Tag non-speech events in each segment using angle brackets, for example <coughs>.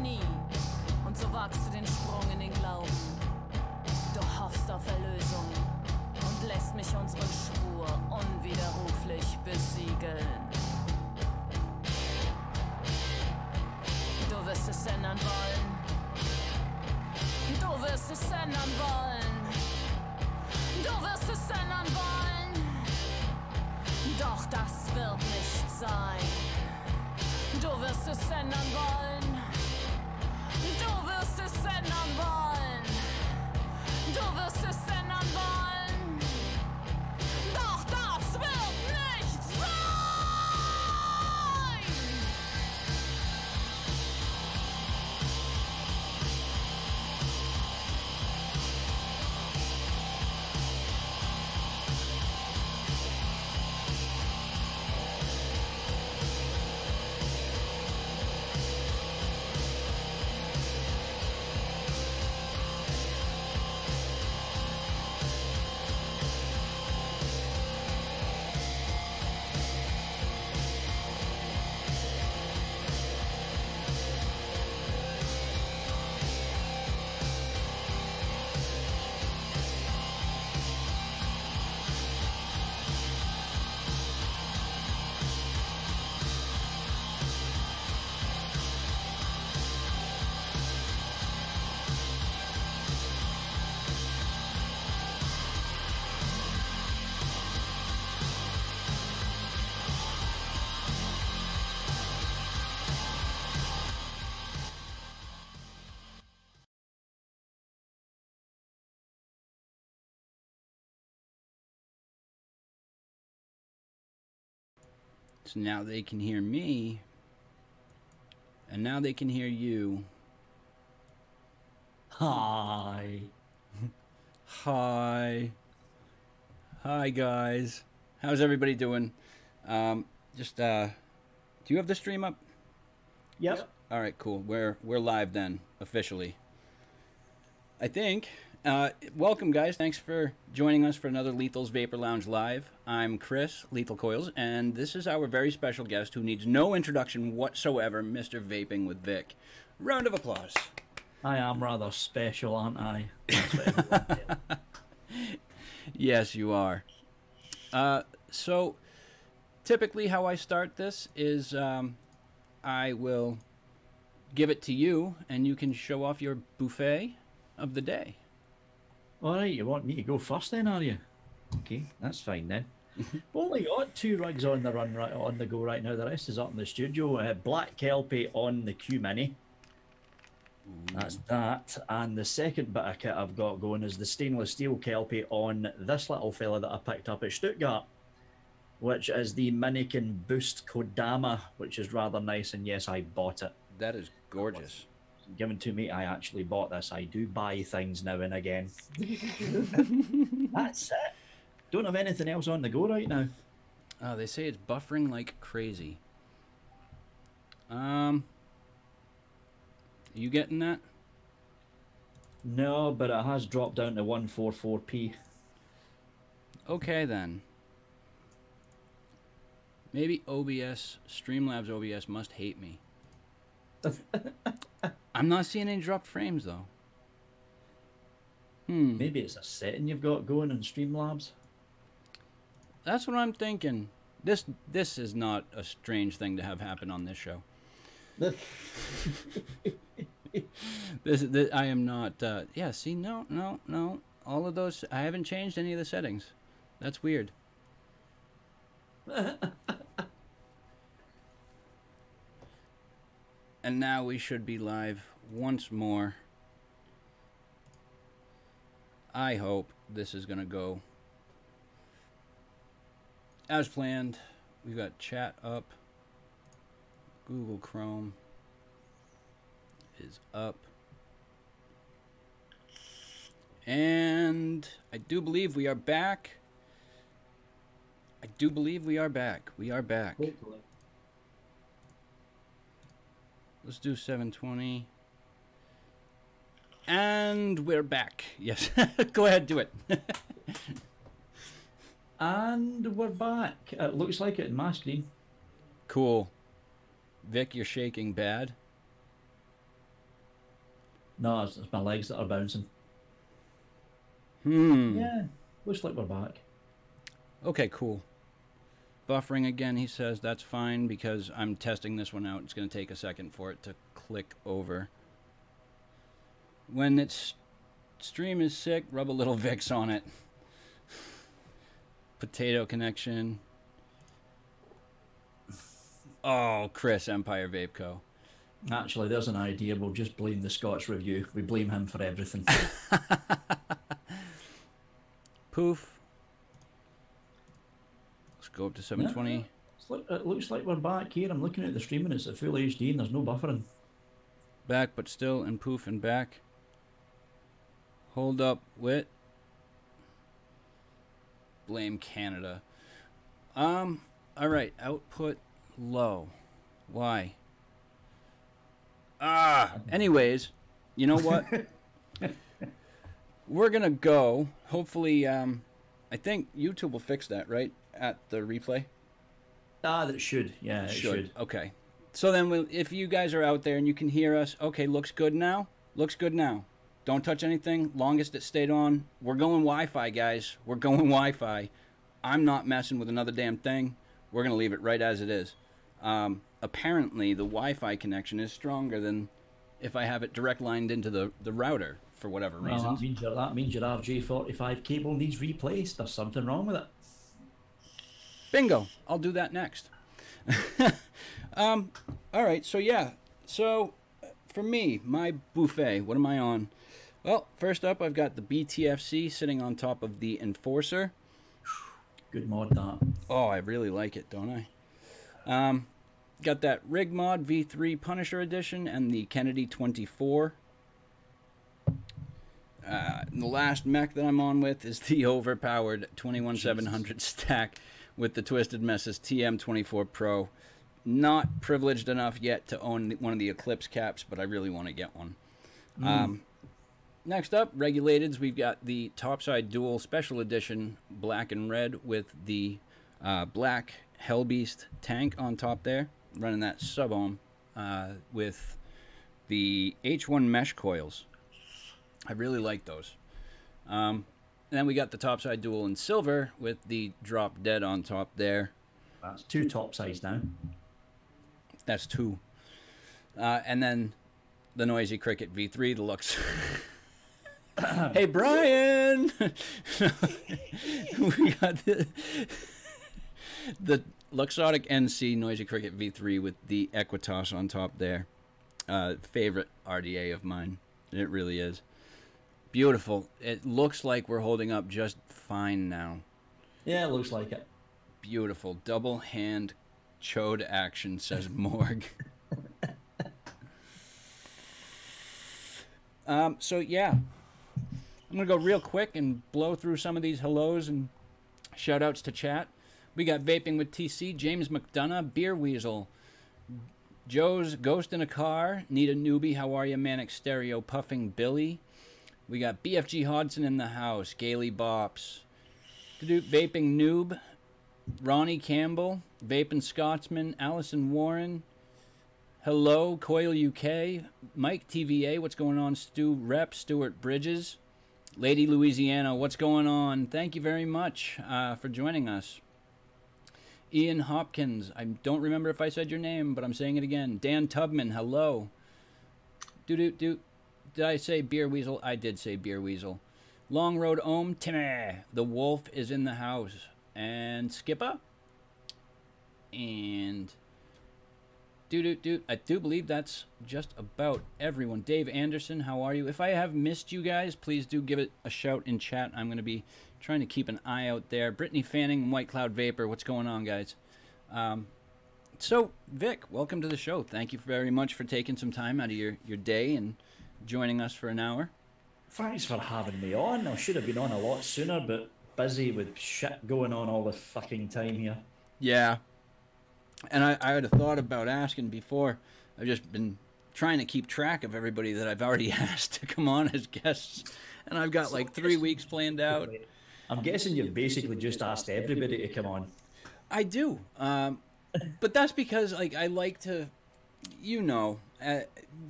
nie. Und so wagst du den Sprung in den Glauben. Du hoffst auf Erlösung und lässt mich unseren Schwur unwiderruflich besiegeln. Du wirst es ändern wollen. Du wirst es ändern wollen. Du wirst es ändern wollen. Doch das wird nicht sein. Du wirst es ändern wollen. Wollen. Du wirst es So now they can hear me. And now they can hear you. Hi. <laughs> Hi. Hi, guys. How's everybody doing? Um, just, uh, do you have the stream up? Yep. All right, cool. We're we're live then, officially. I think. Uh, welcome, guys. Thanks for joining us for another Lethal's Vapor Lounge live. I'm Chris, Lethal Coilz, and this is our very special guest who needs no introduction whatsoever, Mr. Vaping with Vic. Round of applause. I am rather special, aren't I? That's what did. Yes, you are. Uh, so, typically, how I start this is um, I will give it to you, and you can show off your buffet of the day. All right, you want me to go first then, are you? Okay, that's fine then. <laughs> Only got two rigs on the run right on the go right now. The rest is up in the studio. Uh, Black Kelpie on the Q Mini. That's that. And the second bit of kit I've got going is the stainless steel Kelpie on this little fella that I picked up at Stuttgart, which is the Minikin Boost Kodama, which is rather nice. And yes, I bought it. That is gorgeous. Given to me. I actually bought this. I do buy things now and again. <laughs> That's it. Don't have anything else on the go right now. Oh, they say it's buffering like crazy. Um, you getting that? No, but it has dropped down to 144p. Okay then. Maybe OBS, Streamlabs OBS must hate me. <laughs> I'm not seeing any dropped frames though. Hmm. Maybe it's a setting you've got going in Streamlabs. That's what I'm thinking. This this is not a strange thing to have happen on this show. <laughs> This, this I am not. Uh, yeah. See, no, no, no. All of those. I haven't changed any of the settings. That's weird. <laughs> and now we should be live once more. I hope this is gonna go as planned. We've got chat up. Google Chrome is up. And I do believe we are back. I do believe we are back. We are back. Hopefully. Let's do 720. And we're back. Yes. <laughs> Go ahead, do it. <laughs> And we're back. It looks like it in my screen. cool. Vic, you're shaking bad. No, it's, it's my legs that are bouncing. Hmm. Yeah, looks like we're back. Okay, cool. Buffering again, he says that's fine because I'm testing this one out. It's going to take a second for it to click over. When its stream is sick, rub a little Vicks on it. Potato connection. Oh, Chris, Empire Vape Co. Actually, there's an idea. We'll just blame the Scotch review. We blame him for everything. <laughs> Poof. Go up to 720. It's look- it looks like we're back here. I'm looking at the stream and it's at full HD and there's no buffering. Back, but still, and poof, and back. Hold up, wit. Blame Canada. Um, alright, output low. Why? Ah, anyways, you know what? <laughs> We're gonna go. Hopefully, um, I think YouTube will fix that, right? At the replay? Ah, that should. Yeah, it should. Okay. So then, we'll, if you guys are out there and you can hear us, okay, looks good now. Looks good now. Don't touch anything. Longest it stayed on. We're going Wi-Fi, guys. We're going <laughs> Wi-Fi. I'm not messing with another damn thing. We're gonna leave it right as it is. Um, apparently, the Wi-Fi connection is stronger than if I have it direct lined into the the router for whatever Well, that means your that means your RJ45 cable needs replaced. There's something wrong with it. Bingo. I'll do that next. <laughs> um, all right. So yeah. So for me, my buffet. What am I on? Well, first up, I've got the BTFC sitting on top of the Enforcer. Good mod that. Oh, I really like it, don't I? Um, got that Rig Mod V3 Punisher Edition and the Kennedy 24. Uh, the last mech that I'm on with is the <laughs> overpowered 21700 stack with the Twisted Messes TM24 Pro. Not privileged enough yet to own one of the Eclipse caps, but I really want to get one. Um, next up, Regulateds, we've got the Topside Dual Special Edition black and red with the uh, black Hellbeast tank on top there, running that sub ohm uh, with the H1 mesh coils. I really like those. Um, then we got the Topside Dual in silver with the Drop Dead on top there. That's two top size now. That's two. Uh, and then the Noisy Cricket V3 Deluxe. <coughs> hey, Brian! <laughs> we got the, the Luxotic NC Noisy Cricket V3 with the Equitas on top there. Uh, favorite RDA of mine. It really is. Beautiful. It looks like we're holding up just fine now. Yeah, it looks like it. Beautiful. Double hand chode action, says <laughs> Morg. um, so, yeah. I'm going to go real quick and blow through some of these hellos and shout outs to chat. We got Vaping with TC, James McDonough, Beer Weasel, Joe's Ghost in a Car, Need a Newbie, How Are You, Manic Stereo, Puffing Billy. We got BFG Hodson in the house, Gaily Bops, Vaping Noob, Ronnie Campbell, Vaping Scotsman, Allison Warren. Hello, Coil UK, Mike TVA, what's going on? Stu Rep, Stuart Bridges, Lady Louisiana, what's going on? Thank you very much uh, for joining us. Ian Hopkins, I don't remember if I said your name, but I'm saying it again. Dan Tubman, hello. Do do do. Did I say Beer Weasel? I did say Beer Weasel. Long Road Ohm, Timmy. The Wolf is in the house. And Skipper. And do do do. I do believe that's just about everyone. Dave Anderson, how are you? If I have missed you guys, please do give it a shout in chat. I'm going to be trying to keep an eye out there. Brittany Fanning, White Cloud Vapor, what's going on, guys? Um, so, Vic, welcome to the show. Thank you very much for taking some time out of your, your day and joining us for an hour. Thanks for having me on. I should have been on a lot sooner, but busy with shit going on all the fucking time here. Yeah. And I, I had a thought about asking before. I've just been trying to keep track of everybody that I've already <laughs> asked to come on as guests. And I've got like three weeks planned out. I'm guessing you've basically just asked everybody to come on. I do. Um, but that's because like I like to you know, uh,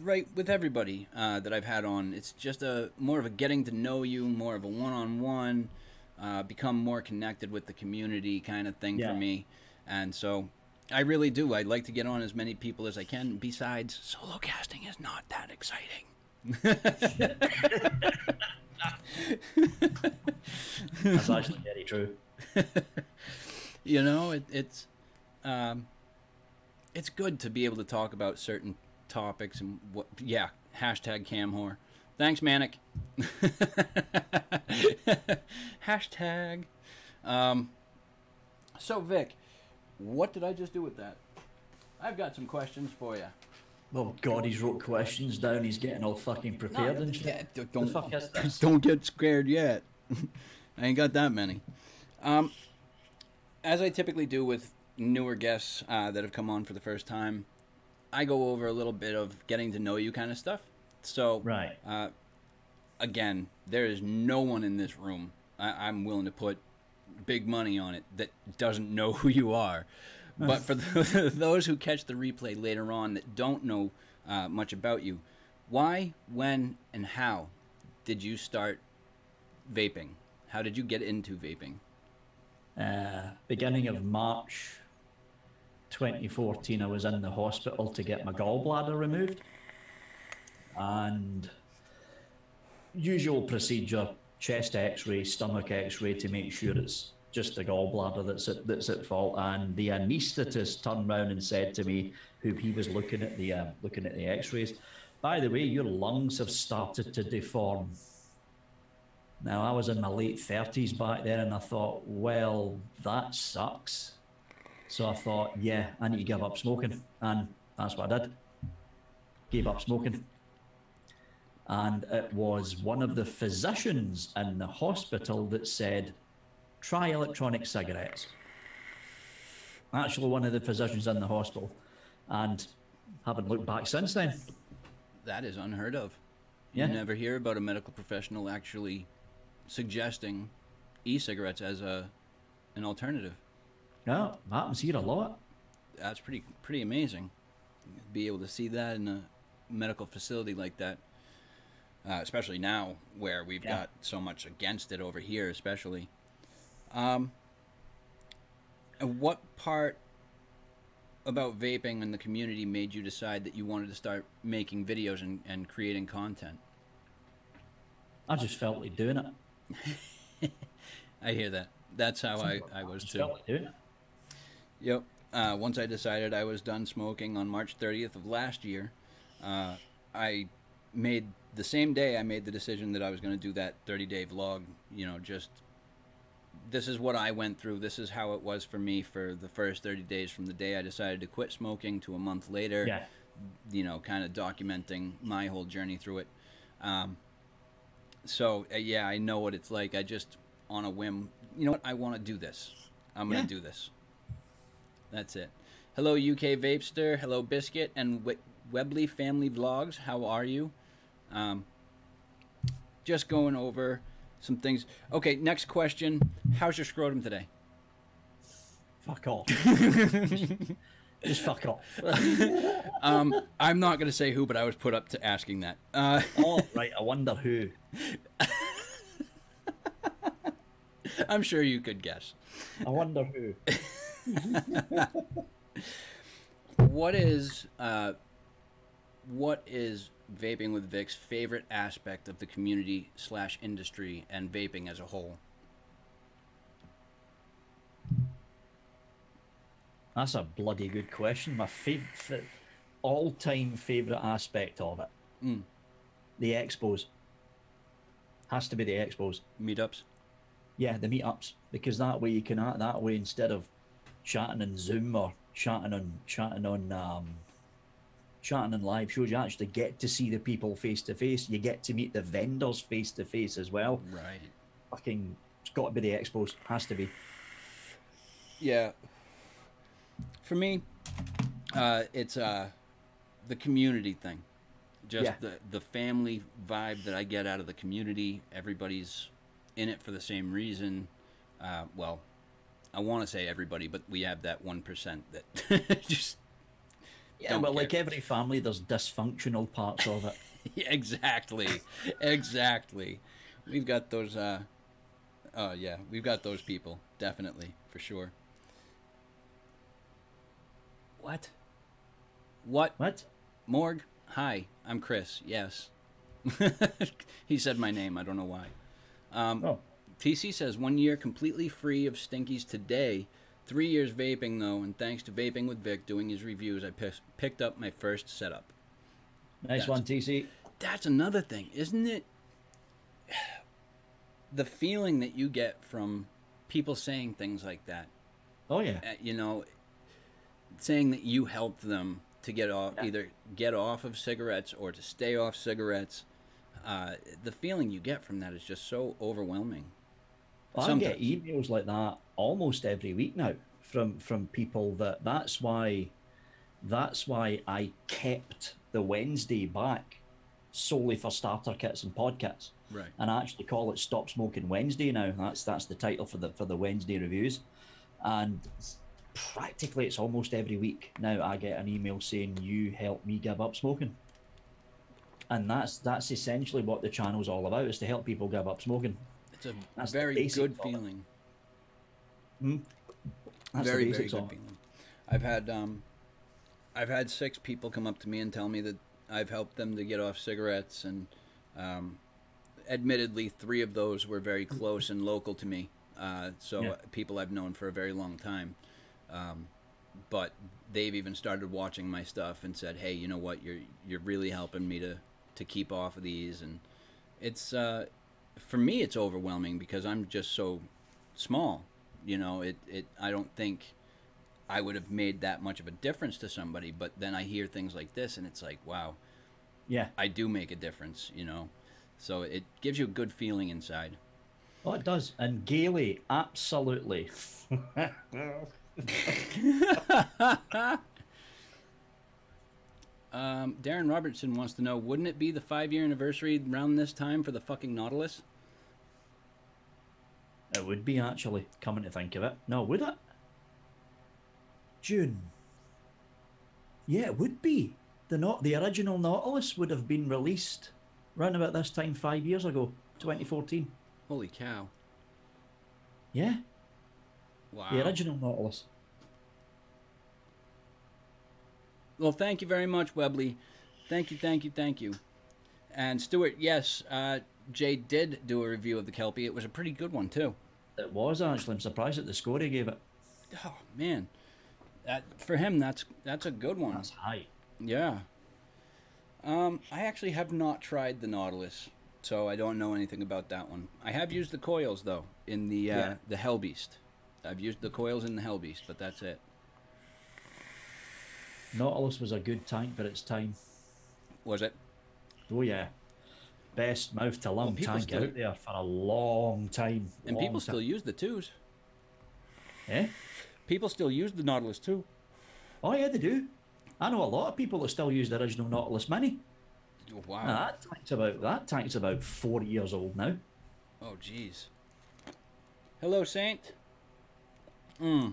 right with everybody uh, that I've had on, it's just a more of a getting to know you, more of a one-on-one, uh, become more connected with the community kind of thing Yeah. for me, and so I really do. I'd like to get on as many people as I can. Besides, solo casting is not that exciting. That's actually very true. <laughs> you know, it, it's um, it's good to be able to talk about certain topics and what. Yeah, hashtag cam whore. Thanks, Manic. <laughs> hashtag. Um, so Vic, what did I just do with that? I've got some questions for you. Oh God, he's wrote questions down. He's getting all fucking prepared and shit. don't this? <laughs> don't get scared yet. <laughs> I ain't got that many. Um, as I typically do with newer guests uh, that have come on for the first time, I go over a little bit of getting to know you kind of stuff. So, Right. uh, again, there is no one in this room. I- I'm willing to put big money on it that doesn't know who you are. But for the, <laughs> those who catch the replay later on that don't know uh, much about you, why, when, and how did you start vaping? How did you get into vaping? Uh, beginning of March 2014, I was in the hospital to get my gallbladder removed. And usual procedure chest x ray, stomach x ray to make sure it's just the gallbladder that's at, that's at fault. And the anaesthetist turned round and said to me, who he was looking at the uh, looking at the x rays, by the way, your lungs have started to deform. Now, I was in my late 30s back then, and I thought, well, that sucks. So I thought, yeah, I need to give up smoking. And that's what I did. Gave up smoking. And it was one of the physicians in the hospital that said, try electronic cigarettes. Actually, one of the physicians in the hospital. And haven't looked back since then. That is unheard of. Yeah. You never hear about a medical professional actually suggesting e-cigarettes as a an alternative. Yeah, happens here a lot. That's pretty pretty amazing. Be able to see that in a medical facility like that, uh, especially now where we've Yeah. got so much against it over here, especially. Um, and what part about vaping and the community made you decide that you wanted to start making videos and, and creating content? I just felt like doing it. <laughs> I hear that. That's how I, I was too. felt like doing it. Yep. Uh, once I decided I was done smoking on March 30th of last year, uh, I made the same day I made the decision that I was going to do that 30 day vlog. You know, just this is what I went through. This is how it was for me for the first 30 days from the day I decided to quit smoking to a month later. Yeah. You know, kind of documenting my whole journey through it. Um, so uh, yeah, I know what it's like. I just on a whim, you know what? I want to do this. I'm gonna Yeah. do this. That's it. Hello, UK Vapester. Hello, Biscuit and we- Webley Family Vlogs. How are you? Um, just going over some things. Okay, next question. How's your scrotum today? Fuck off. <laughs> Just fuck off. <laughs> Um, I'm not gonna say who, but I was put up to asking that. Uh, <laughs> oh, right. I wonder who. I'm sure you could guess. I wonder who. <laughs> What is uh, what is vaping with Vic's favorite aspect of the community slash industry and vaping as a whole? That's a bloody good question. My all-time favorite aspect of it, Mm. the expos. Has to be the expos. Meetups. Yeah, the meetups because that way you can act that way instead of chatting on Zoom or chatting on chatting on um, chatting on live shows. You actually get to see the people face to face. You get to meet the vendors face to face as well. Right. Fucking, it's got to be the expos. Has to be. Yeah. For me, uh, it's uh, the community thing. Just Yeah. the the family vibe that I get out of the community. Everybody's in it for the same reason. Uh, well, I want to say everybody, but we have that one percent that <laughs> just Yeah, but like every family, there's dysfunctional parts of it. <laughs> Exactly, exactly. We've got those. Uh, uh, yeah, we've got those people definitely for sure. What? What? What? Morg? Hi, I'm Chris. Yes. <laughs> he said my name. I don't know why. Um, Oh, TC says one year completely free of stinkies today. Three years vaping though, and thanks to vaping with Vic doing his reviews, I picked up my first setup. nice That's- one, TC. That's another thing, isn't it? <sighs> The feeling that you get from people saying things like that, Oh yeah. uh, you know, saying that you helped them to get off, Yeah. either get off of cigarettes or to stay off cigarettes. Uh, the feeling you get from that is just so overwhelming. I get emails like that almost every week now from from people that that's why that's why I kept the Wednesday back solely for starter kits and podcasts. Right. And I actually call it Stop Smoking Wednesday now. That's that's the title for the for the Wednesday reviews. And practically it's almost every week now I get an email saying you helped me give up smoking. And that's that's essentially what the channel's all about is to help people give up smoking. It's a That's very good feeling. That's very very good feeling. I've had um, I've had six people come up to me and tell me that I've helped them to get off cigarettes, and um, admittedly, three of those were very close and local to me. Uh, so Yeah. people I've known for a very long time. Um, but they've even started watching my stuff and said, "Hey, you know what? You're you're really helping me to to keep off of these." And it's uh, for me, it's overwhelming because I'm just so small. You know, it it I don't think I would have made that much of a difference to somebody. But then I hear things like this, and it's like, wow, Yeah. I do make a difference. You know, so it gives you a good feeling inside. Oh, it does. And Gailey, absolutely. <laughs> Um, Darren Robertson wants to know, wouldn't it be the five year anniversary around this time for the fucking Nautilus? It would be actually, coming to think of it. No, would it? June. Yeah, it would be. The not the original Nautilus would have been released round about this time five years ago, 2014. Holy cow! Yeah, Wow. the original Nautilus. Well, thank you very much, Webley. Thank you, thank you, thank you. And Stuart, yes, uh, Jay did do a review of the Kelpie. It was a pretty good one too. It was actually. I'm surprised at the score he gave it. Oh man, that for him that's that's a good one. That's high. Yeah. Um, I actually have not tried the Nautilus, so I don't know anything about that one. I have used the coils though in the uh, Yeah. the Hellbeast. I've used the coils in the Hellbeast, but that's it. Nautilus was a good tank for its time. Was it? Oh yeah, best mouth to lung people tank still- out there for a long time. And long people still use the twos. Eh? People still use the Nautilus too. Oh yeah, they do. I know a lot of people that still use the original Nautilus Mini. Wow. Now, that tank's about that tank's about four years old now. Oh, jeez. Hello, Saint. Hmm.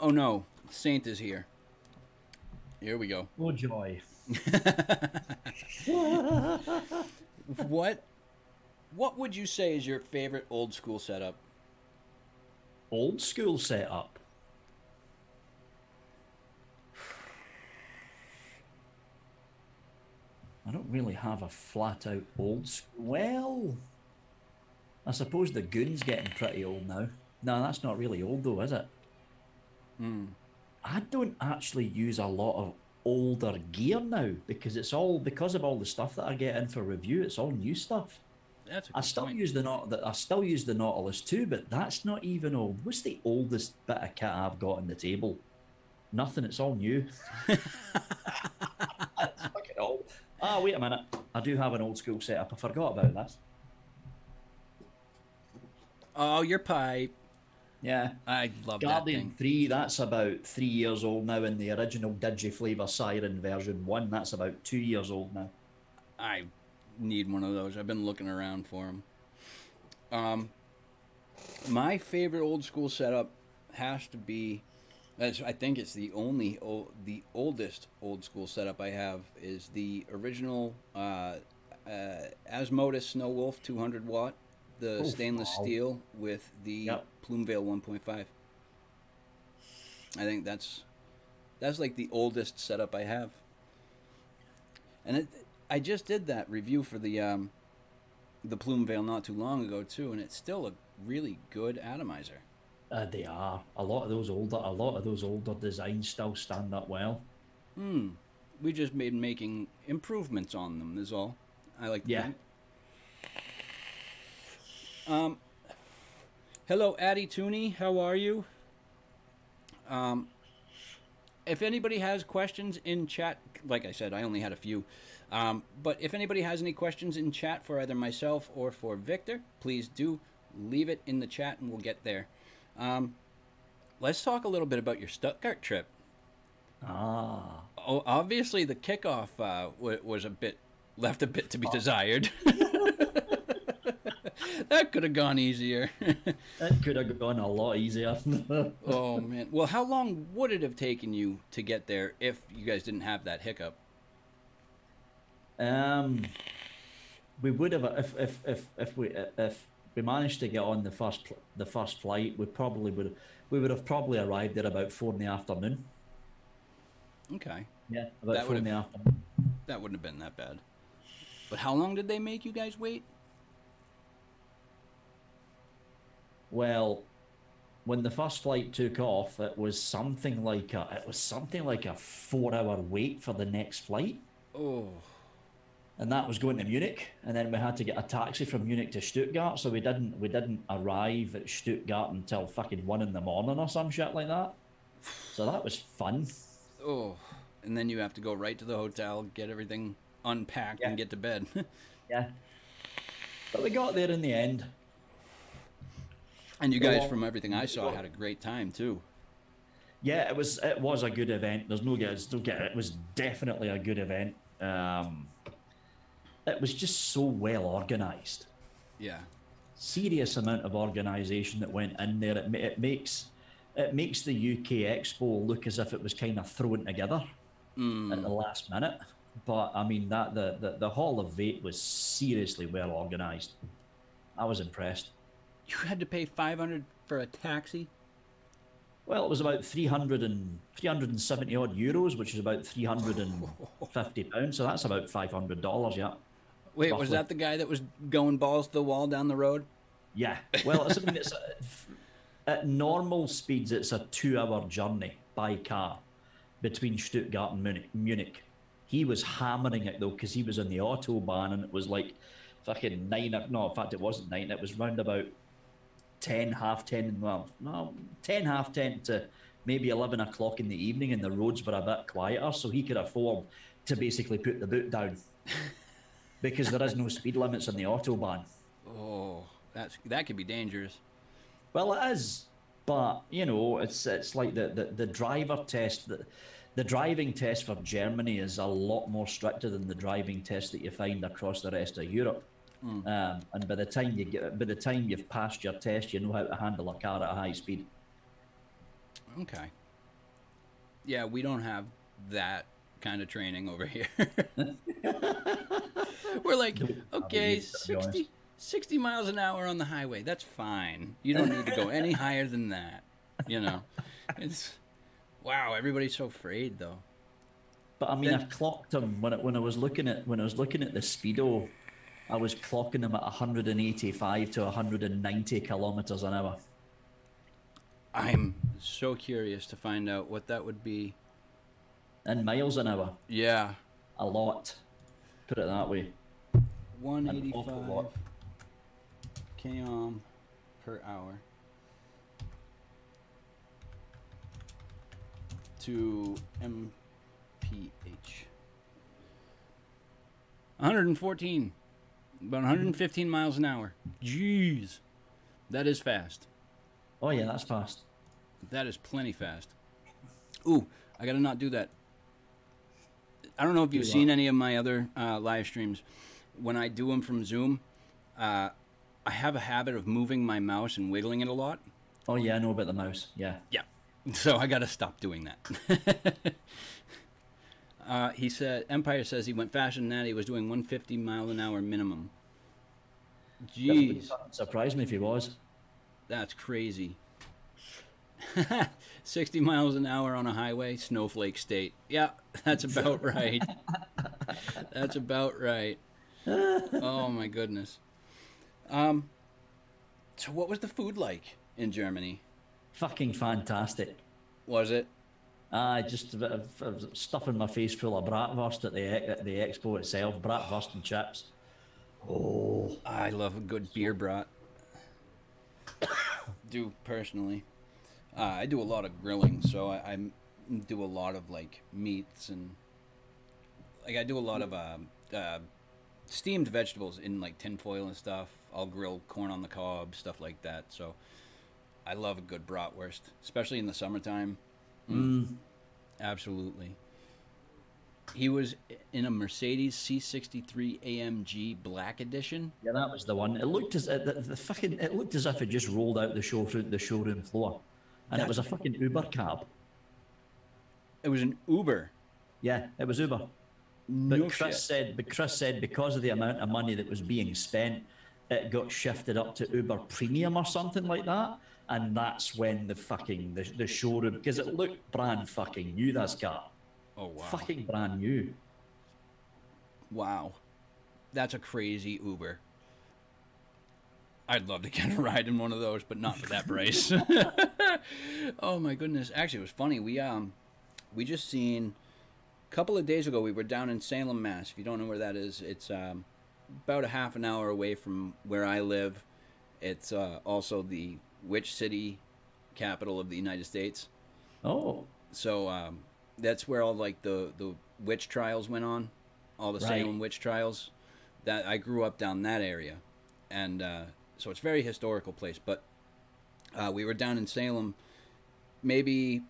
Oh no, Saint is here. Here we go. Oh joy! <laughs> <laughs> What? What would you say is your favorite old school setup? Old school setup. I don't really have a flat out old school. Well, I suppose the goon's getting pretty old now. No, that's not really old though, is it? Hmm. I don't actually use a lot of older gear now because it's all because of all the stuff that I get in for review. It's all new stuff. That's I still point. use the Naut- I still use the Nautilus too, but that's not even old. What's the oldest bit of kit I've got on the table? Nothing. It's all new. <laughs> it's fucking old. Ah, wait a minute. I do have an old school setup. I forgot about this. Oh, your pipe. Yeah. I love that Guardian thing. 3, that's about three years old now, in the original Digiflavor Siren version 1, that's about two years old now. I need one of those. I've been looking around for them. Um, my favorite old school setup has to be. I think it's the only the oldest old school setup I have is the original uh, uh, Asmodus Snow Wolf 200 watt, the Oh, stainless wow. steel with the Yep. Plume Veil 1.5. I think that's that's like the oldest setup I have. And it, I just did that review for the um, the Plume Veil not too long ago too, and it's still a really good atomizer. Uh, they are a lot of those older, a lot of those older designs still stand up well. Hmm. We just made making improvements on them. Is all. I like. Yeah. think. Um. Hello, Addy Tooney. How are you? Um. If anybody has questions in chat, like I said, I only had a few. Um, but if anybody has any questions in chat for either myself or for Victor, please do leave it in the chat and we'll get there. Um, let's talk a little bit about your Stuttgart trip. Ah, Oh, obviously the kickoff uh, was a bit left a bit to be desired. <laughs> <laughs> that could have gone easier. <laughs> that could have gone a lot easier. <laughs> oh man. Well, how long would it have taken you to get there if you guys didn't have that hiccup? um, we would have if if if if we if we managed to get on the first the first flight, we probably would we would have probably arrived there about four in the afternoon. Okay, Yeah, about That four in the afternoon. that wouldn't have been that bad. But how long did they make you guys wait? Well, when the first flight took off, it was something like a it was something like a four hour wait for the next flight. Oh, and that was going to Munich, and then we had to get a taxi from Munich to Stuttgart. So we didn't we didn't arrive at Stuttgart until fucking one in the morning or some shit like that. So that was fun. oh, and then you have to go right to the hotel, get everything unpacked, Yeah. and get to bed. <laughs> Yeah, but we got there in the end. And you guys, from everything I saw, had a great time too. Yeah, it was it was a good event. There's no guys, don't get it. It was definitely a good event. Um, it was just so well organized. Yeah. serious amount of organisation that went in there. It, it makes it makes the UK Expo look as if it was kind of thrown together at the last minute. But I mean that the, the, the Hall of Vape was seriously well organised. I was impressed. You had to pay 500 for a taxi? Well, it was about 300 and 370 odd euros, which is about 350 <laughs> pounds. So that's about $500, yeah. Wait, was that the guy that was going balls to the wall down the road? Yeah. Well, it's, I mean, it's a, at normal speeds, it's a two-hour journey by car between Stuttgart and Munich. Munich. He was hammering it though because he was on the autobahn and it was like fucking nine. No, in fact, it wasn't nine. It was round about ten, half ten. Well, no, ten, half ten to maybe eleven o'clock in the evening, and the roads were a bit quieter, so he could afford to basically put the boot down <laughs> because there is no speed limits on the autobahn. Oh, that's that could be dangerous. Well, it is, but you know, it's it's like the the, the driver test. The, the driving test for Germany is a lot more stricter than the driving test that you find across the rest of Europe. Um, and by the time you get, by the time you've passed your test, you know how to handle a car at a high speed. Okay. Yeah, we don't have that kind of training over here. <laughs> We're like, okay, either, to be honest. 60, 60 miles an hour on the highway. That's fine. You don't need to go any <laughs> higher than that. You know, it's wow. Everybody's so afraid though. But I mean, Then- I clocked him when it, when I was looking at when I was looking at the speedo. I was clocking them at 185 to 190 kilometers an hour. I'm so curious to find out what that would be. In miles an hour, Yeah, a lot. Put it that way. one An eighty awful five lot. km per hour to mph. 114, about 115 miles an hour. Jeez, that is fast. Oh yeah, that's fast. That is plenty fast. Ooh, I gotta not do that. I don't know if you've Do seen any of my other uh, live streams. When I do them from Zoom, uh, I have a habit of moving my mouse and wiggling it a lot. Oh yeah, I know about the mouse. Yeah. Yeah. <laughs> So I got to stop doing that. <laughs> uh, he said Empire says he went faster than that. He was doing 150 mile an hour minimum. Jeez, Surprise me if he was. that's crazy. <laughs> 60 miles an hour on a highway, snowflake state. Yeah, <laughs> that's about <laughs> right. that's about right. Oh my goodness. Um, so what was the food like in Germany? Fucking fantastic. Was it? I just a bit of, of stuffing my face full of bratwurst at the at the expo itself, bratwurst and chips. Oh, I love a good beer brat. <coughs> do personally. Uh, I do a lot of grilling, so I do a lot of like meats and like I do a lot of uh, uh, steamed vegetables in like tinfoil and stuff. I'll grill corn on the cob, stuff like that. So I love a good bratwurst, especially in the summertime. Mm. Absolutely. He was in a Mercedes C63 AMG Black Edition. yeah, that was the one. It looked as uh, the, the fucking it looked as if it just rolled out the show the showroom floor, and it was a fucking Uber cab. It was an Uber. Yeah, it was Uber. But Chris shit. said, but Chris said because of the amount of money that was being spent, it got shifted up to Uber Premium or something like that, and that's when the fucking the, the showroom because it looked brand fucking new. That's car, Oh wow! fucking brand new. Wow, that's a crazy Uber. I'd love to get a ride in one of those, but not for that price. <laughs> <laughs> oh my goodness! Actually, it was funny. We um, we just seen a couple of days ago. We were down in Salem, Mass. If you don't know where that is, it's um, about a half an hour away from where I live. It's uh, also the witch city capital of the United States. Oh, So um, that's where all like the the witch trials went on, all the Right. Salem witch trials. That I grew up down that area, and uh, so it's a very historical place. But uh, we were down in Salem, maybe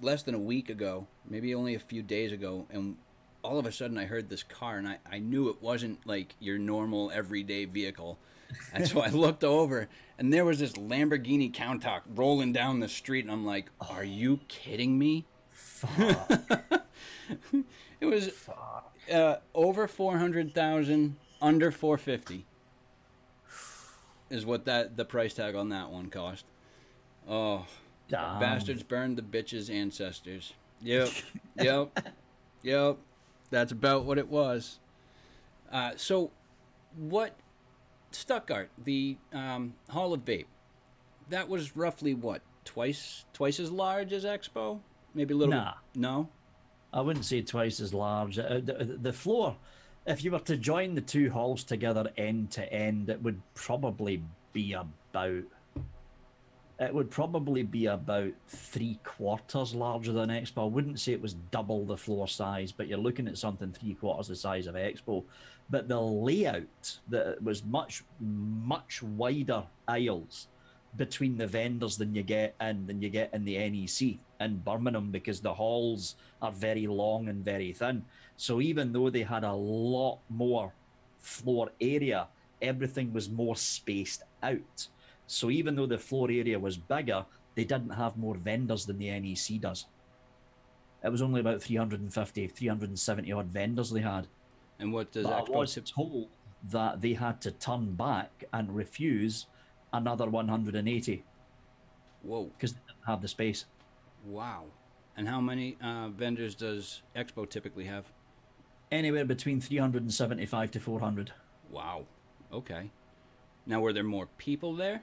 less than a week ago, maybe only a few days ago, and all of a sudden I heard this car, and I, I knew it wasn't like your normal everyday vehicle. And so I <laughs> looked over, and there was this Lamborghini Countach rolling down the street, and I'm like, "Are you kidding me?" <laughs> it was uh, over four hundred thousand, under four fifty. Is what that the price tag on that one cost. Oh, damn. bastards burned the bitches' ancestors. Yep, yep, <laughs> yep. That's about what it was. Uh, so, what Stuttgart, the um, Hall of Vape, that was roughly what twice twice as large as Expo, maybe a little. Nah. No. I wouldn't say twice as large. Uh, the, the floor, if you were to join the two halls together end to end, it would probably be about. It would probably be about three quarters larger than Expo. I wouldn't say it was double the floor size, but you're looking at something three quarters the size of Expo. But the layout that was much, much wider aisles between the vendors than you get in than you get in the NEC in Birmingham because the halls are very long and very thin. So even though they had a lot more floor area, everything was more spaced out. So even though the floor area was bigger, they didn't have more vendors than the NEC does. It was only about 350, 370 odd vendors they had. And what does But I was told that they had to turn back and refuse another 180 Whoa! because they didn't have the space. Wow. And how many uh, vendors does Expo typically have? Anywhere between 375 to 400. Wow. Okay. Now, were there more people there?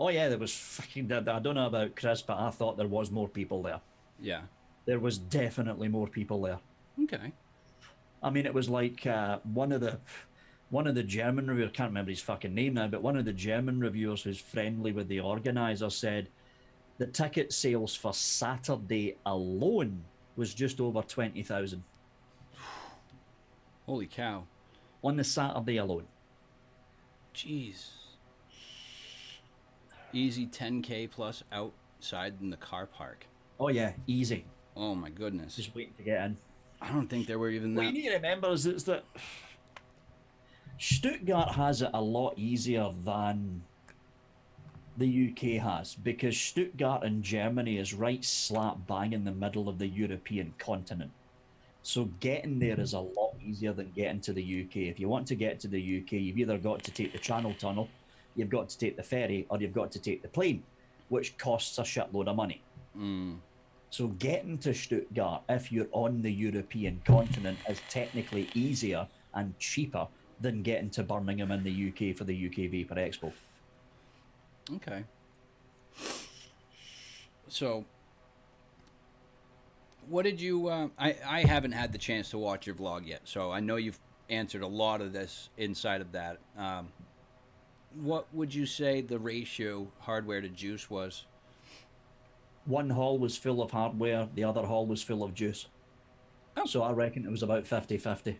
Oh yeah, there was fucking. I don't know about Chris, but I thought there was more people there. Yeah. There was definitely more people there. Okay. I mean, it was like uh, one of the one of the German reviewers. I can't remember his fucking name now, but one of the German reviewers who's friendly with the organizer said the ticket sales for Saturday alone was just over twenty thousand <sighs> Holy cow. on the Saturday alone. Jeez. Easy 10k plus outside in the car park. Oh yeah, easy. Oh my goodness. Just waiting to get in. I don't think there were even What you need to remember is it's that Stuttgart has it a lot easier than the UK has because Stuttgart in Germany is right slap bang in the middle of the European continent. So getting there is a lot easier than getting to the UK. If you want to get to the UK, you've either got to take the Channel Tunnel, you've got to take the ferry, or you've got to take the plane, which costs a shitload of money. So getting to Stuttgart, if you're on the European continent, is technically easier and cheaper than getting to Birmingham in the UK for the UK Vapor Expo. Okay. So, what did you? Uh, I I haven't had the chance to watch your vlog yet, so I know you've answered a lot of this inside of that. Um, what would you say the ratio hardware to juice was? One hall was full of hardware, the other hall was full of juice. Oh. So I reckon it was about 50 50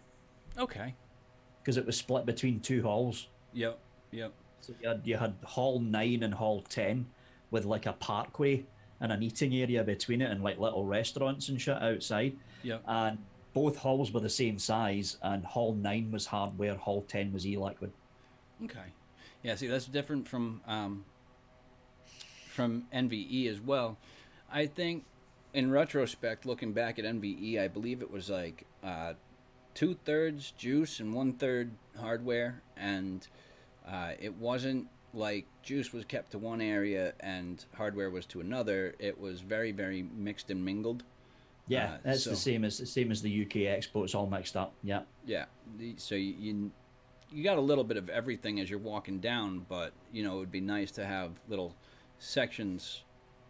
Okay. because it was split between two halls. Yep. Yep. So you had, you had hall 9 and hall 10 with like a parkway and an eating area between it and like little restaurants and shit outside. Yep. And both halls were the same size, and hall 9 was hardware, hall 10 was e liquid. Okay. Yeah, see, that's different from um, from NVE as well. I think, in retrospect, looking back at NVE, I believe it was like uh, two thirds juice and one third hardware, and uh, it wasn't like juice was kept to one area and hardware was to another. It was very, very mixed and mingled. Yeah, Uh, it's so- the same as the same as the UK exports all mixed up. Yeah. Yeah. So you, you you got a little bit of everything as you're walking down, but you know it would be nice to have little sections.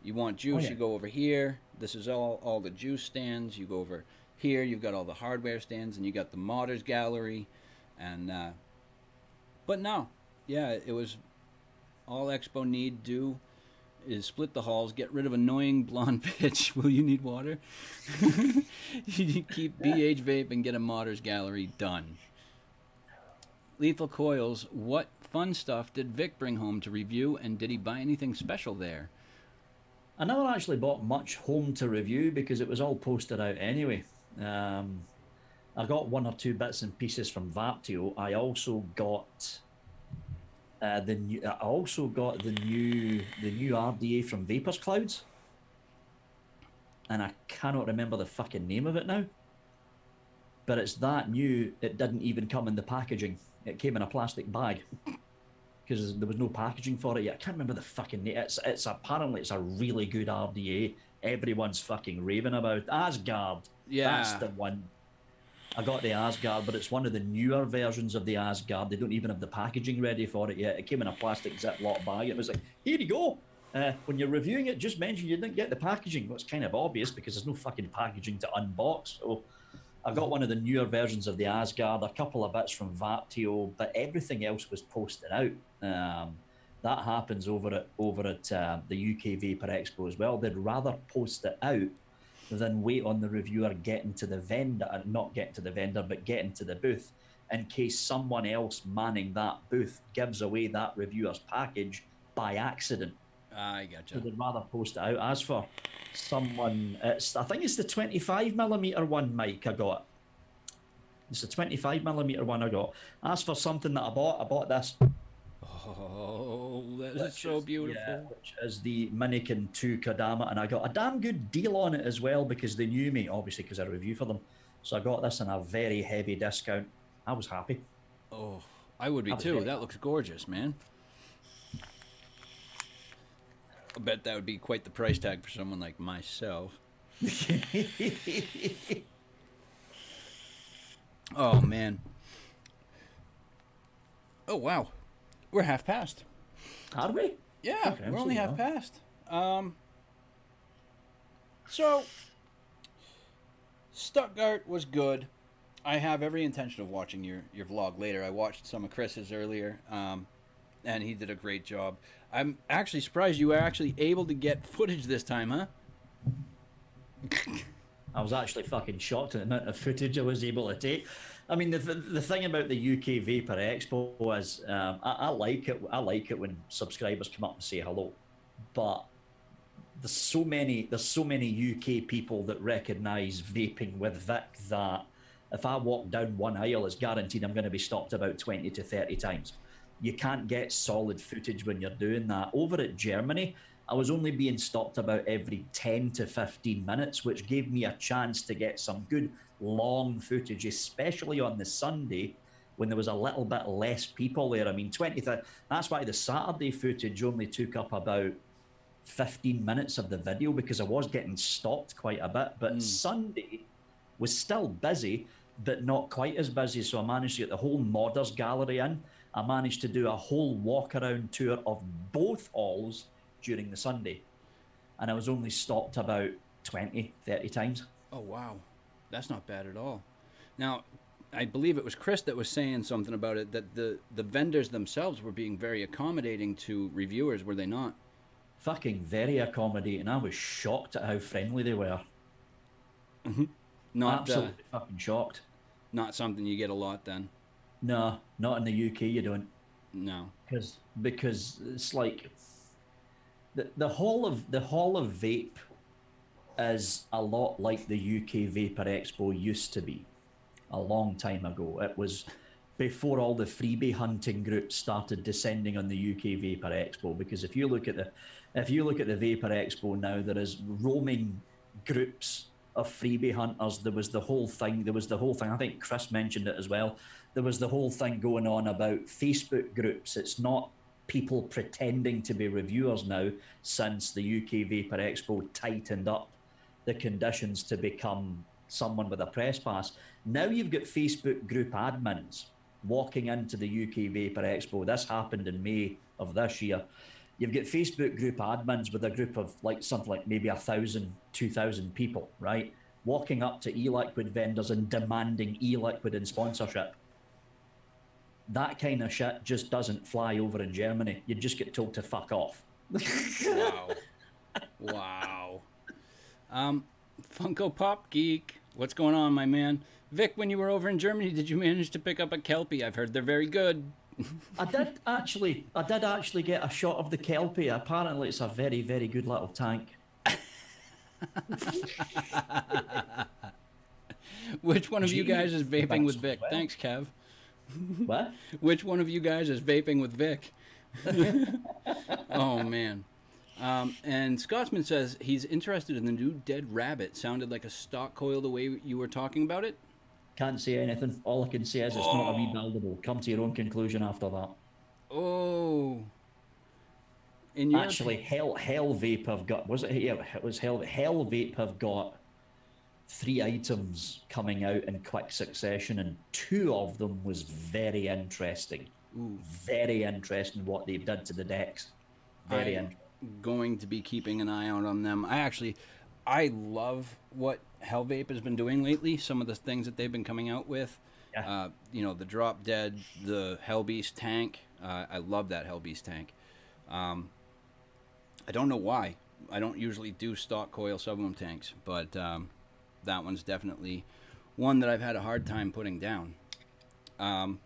You want juice, yeah. you go over here. This is all all the juice stands. You go over here. You've got all the hardware stands, and you got the modders gallery, and uh, but no, yeah, it was all Expo need do is split the halls, get rid of annoying blonde <laughs> bitch. Will you need water? <laughs> you keep BH Vape and get a modders gallery done. Lethal Coilz, what fun stuff did Vic bring home to review, and did he buy anything special there? I never actually bought much home to review because it was all posted out anyway. Um, I got one or two bits and pieces from Vaptio. I also got uh, the new. I also got the new the new RDA from Vaperz Clouds, and I cannot remember the fucking name of it now. But it's that new. It didn't even come in the packaging. It came in a plastic bag because there was no packaging for it yet. I can't remember the fucking name. It's it's apparently it's a really good RDA. Everyone's fucking raving about Asgard. Yeah, that's the one. I got the Asgard, but it's one of the newer versions of the Asgard. They don't even have the packaging ready for it yet. It came in a plastic Ziploc bag. It was like, here you go. Uh, when you're reviewing it, just mention you didn't get the packaging. Well, it's kind of obvious because there's no fucking packaging to unbox. So I got one of the newer versions of the Asgard, a couple of bits from Vaptio, but everything else was posted out. Um, that happens over at over at uh, the UK Vapor Expo as well. They'd rather post it out than wait on the reviewer getting to the vendor, not getting to the vendor, but getting to the booth, in case someone else manning that booth gives away that reviewer's package by accident. I So gotcha. they'd rather post it out. As for someone, it's I think it's the 25 millimeter one, Mike. I got. It's the 25 millimeter one I got. As for something that I bought, I bought this. Oh, that is which so is- beautiful. yeah, which is the Minikin 2 Kodama, and I got a damn good deal on it as well because they knew me, obviously, because I review for them. So I got this in a very heavy discount. I was happy. Oh, I would be I too. That looks gorgeous, man. I bet that would be quite the price tag for someone like myself. <laughs> Oh man. Oh wow, we're half past. Are we? Yeah, Okay, we're only half are. past. Um. So. Stuttgart was good. I have every intention of watching your your vlog later. I watched some of Chris's earlier, um, and he did a great job. I'm actually surprised you were actually able to get footage this time, huh? <laughs> I was actually fucking shocked at the amount of footage I was able to take. I mean, the, the, thing about the UK Vapor Expo was um, I, I like it. I like it when subscribers come up and say hello, but there's so many there's so many UK people that recognise vaping with Vic that if I walk down one aisle, it's guaranteed I'm going to be stopped about twenty to thirty times. You can't get solid footage when you're doing that. Over at Germany, I was only being stopped about every 10 to 15 minutes, which gave me a chance to get some good long footage, especially on the Sunday when there was a little bit less people there. I mean, 20, that's why the Saturday footage only took up about 15 minutes of the video because I was getting stopped quite a bit. But hmm. Sunday was still busy, but not quite as busy. So I managed to get the whole Modders Gallery in. I managed to do a whole walk around tour of both halls during the Sunday. And I was only stopped about 20, 30 times. Oh wow, that's not bad at all. Now, I believe it was Chris that was saying something about it that the the vendors themselves were being very accommodating to reviewers, were they not? Fucking very accommodating. I was shocked at how friendly they were. Not uh, Absolutely fucking shocked. not something you get a lot then. No, not in the UK, you don't. No. because because it's like the the hall of the hall of vape is a lot like the UK Vapor Expo used to be a long time ago. It was before all the freebie hunting groups started descending on the UK Vapor Expo. Because if you look at the if you look at the Vapor Expo now, there is roaming groups of freebie hunters. There was the whole thing. There was the whole thing. I think Chris mentioned it as well. There was the whole thing going on about Facebook groups. It's not people pretending to be reviewers now since the UK Vapor Expo tightened up the conditions to become someone with a press pass. Now you've got Facebook group admins walking into the UK Vapor Expo. This happened in May of this year. You've got Facebook group admins with a group of like something like maybe a thousand, two thousand people, right? Walking up to e-liquid vendors and demanding e-liquid and sponsorship. That kind of shit just doesn't fly over in Germany. You just get told to fuck off. Wow. wow. Um, Funko Pop Geek, what's going on, my man? Vic, when you were over in Germany, did you manage to pick up a Kelpie? I've heard they're very good. I did actually, I did actually get a shot of the kelpie. Apparently, it's a very, very good little tank. <laughs> Which one of you guys is vaping with Vic? well. Thanks, Kev. <laughs> What? Which one of you guys is vaping with Vic? <laughs> oh man. Um, and Scotsman says he's interested in the new Dead Rabbit. Sounded like a stock coil the way you were talking about it. Can't say anything. All I can say is it's not a rebuildable. Come to your own conclusion after that. Oh. Actually, Hell Hell Vape have got was it? Yeah, it was Hell Hell Vape have got three items coming out in quick succession, and two of them was very interesting. Very interesting what they've done to the decks. Very I'm interesting. going to be keeping an eye out on them. I actually, I love what Hell Vape has been doing lately. Some of the things that they've been coming out with. Yeah. Uh, you know, the Drop Dead, the Hell Beast tank. Uh, I love that Hell Beast tank. Um, I don't know why. I don't usually do stock coil sub ohm tanks, but um, that one's definitely one that I've had a hard time putting down. Um,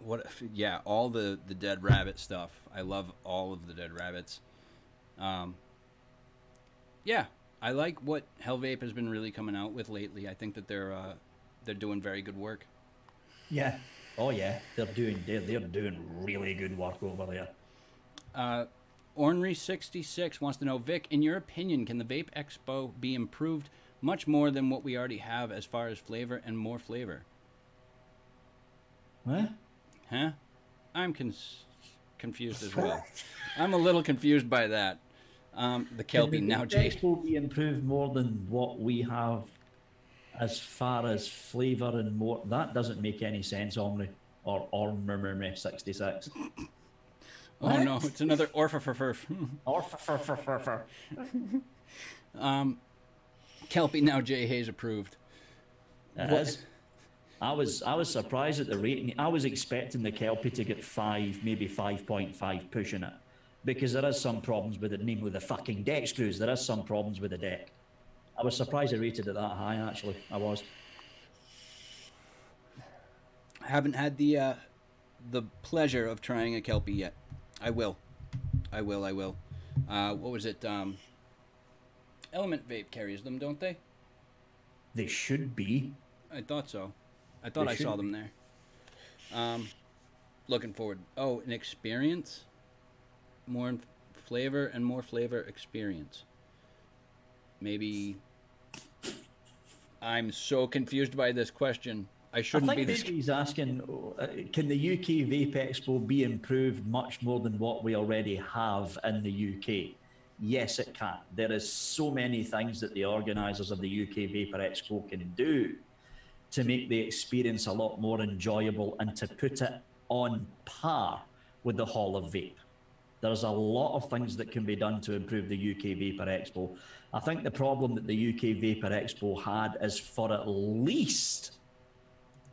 what? Yeah, all the the dead rabbit stuff. I love all of the dead rabbits. Um, yeah, I like what Hellvape has been really coming out with lately. I think that they're uh, they're doing very good work. Yeah. Oh yeah, they're doing they're, they're doing really good work over there. Uh, Ornery sixty six wants to know, Vic, in your opinion, can the Vape Expo be improved much more than what we already have as far as flavor and more flavor? What? Huh? I'm con- confused as well. <laughs> I'm a little confused by that. Um, the Kelpie now, Jay. Expo be improved more than what we have as far as flavour and more. That doesn't make any sense, Omri or sixty six. Oh no, it's another orfafurfurf. Or f- f- f- f- f- um, Kelpie now, Jai Haze approved. It What- is. I was I was surprised at the rating. I was expecting the Kelpie to get five, maybe five point five pushing it, because there is some problems with it, namely the fucking deck screws. There is some problems with the deck. I was surprised I rated it that high. Actually, I was. I haven't had the uh, the pleasure of trying a Kelpie yet. I will. I will. I will. Uh, what was it? Um, Element Vape carries them, don't they? They should be. I thought so. I thought They I saw them there. Um, looking forward. Oh, an experience, more in flavor and more flavor experience. Maybe. I'm so confused by this question. I I shouldn't think be this. he's asking, uh, can the UK Vape Expo be improved much more than what we already have in the UK? Yes, it can. There is so many things that the organisers of the UK Vapor Expo can do to make the experience a lot more enjoyable and to put it on par with the Hall of Vape. There's a lot of things that can be done to improve the UK Vapor Expo. I think the problem that the UK Vapor Expo had is for at least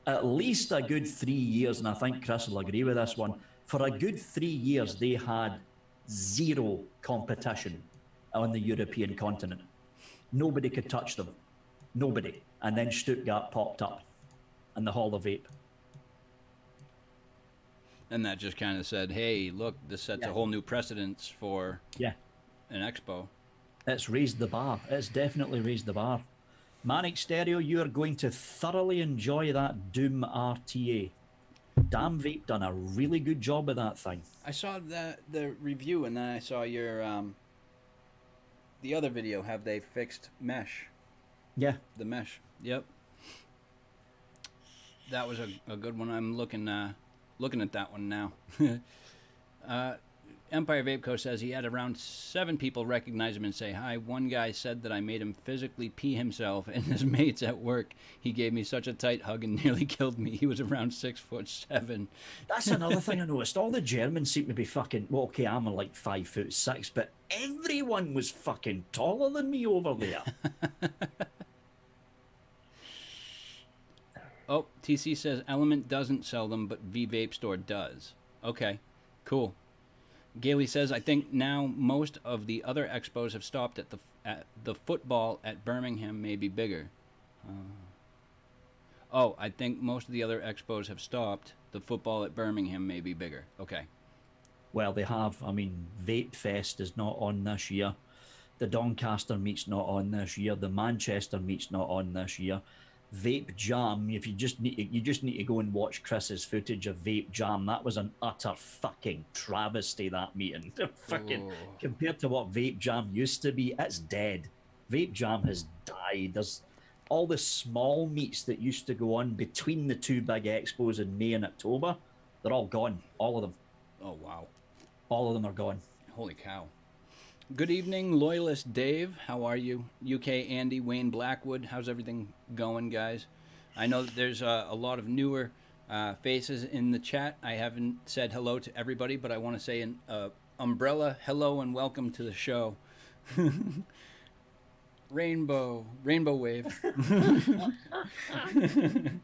at least a good three years, and I think Chris will agree with this one. For a good three years, they had zero competition on the European continent. Nobody could touch them. Nobody. And then Stuttgart popped up and the Hall of Vape. And that just kind of said, hey, look, this sets a whole new precedence for Yeah. an expo. It's raised the bar. It's definitely raised the bar. Manic Stereo, you are going to thoroughly enjoy that Doom RTA. Damn Vape done a really good job of that thing. I saw the the review, and then I saw your um, the other video. Have they fixed mesh? Yeah. The mesh. Yep. That was a, a good one. I'm looking uh, looking at that one now. <laughs> uh, Empire Vape Co says he had around seven people recognize him and say hi. One guy said that I made him physically pee himself and his <laughs> mates at work. He gave me such a tight hug and <laughs> nearly killed me. He was around six foot seven. That's another thing I noticed. All the Germans seem to be fucking. Well, okay, I'm like five foot six, but everyone was fucking taller than me over there. <laughs> Oh, TC says Element doesn't sell them, but V Vape Store does. Okay, cool. Gailey says I think now most of the other expos have stopped at the at the football at Birmingham may be bigger. Uh, oh, I think most of the other expos have stopped. The football at Birmingham may be bigger. Okay. well, they have. I mean, Vape Fest is not on this year. The Doncaster meet's not on this year. The Manchester meet's not on this year. Vape Jam. If you just need, to, you just need to go and watch Chris's footage of Vape Jam. That was an utter fucking travesty. That meeting, <laughs> fucking Oh. compared to what Vape Jam used to be, it's dead. Vape Jam has died. There's all the small meets that used to go on between the two big expos in May and October. They're all gone. All of them. Oh wow. All of them are gone. Holy cow. Good evening, Loyalist Dave. How are you? UK Andy, Wayne Blackwood. How's everything going, guys? I know there's uh, a lot of newer uh, faces in the chat. I haven't said hello to everybody, but I want to say an uh, umbrella hello and welcome to the show. <laughs> Rainbow, rainbow wave. <laughs>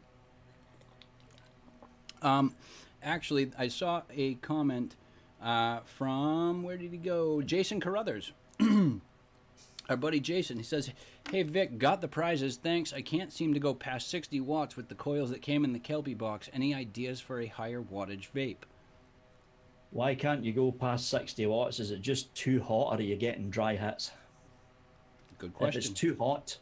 um, actually, I saw a comment uh, from where did he go? Jason Carruthers. <clears throat> Our buddy Jason. He says, "Hey Vic, got the prizes. Thanks. I can't seem to go past 60 watts with the coils that came in the Kelpie box. Any ideas for a higher wattage vape?" Why can't you go past 60 watts? Is it just too hot or are you getting dry hits? Good question. If it's too hot,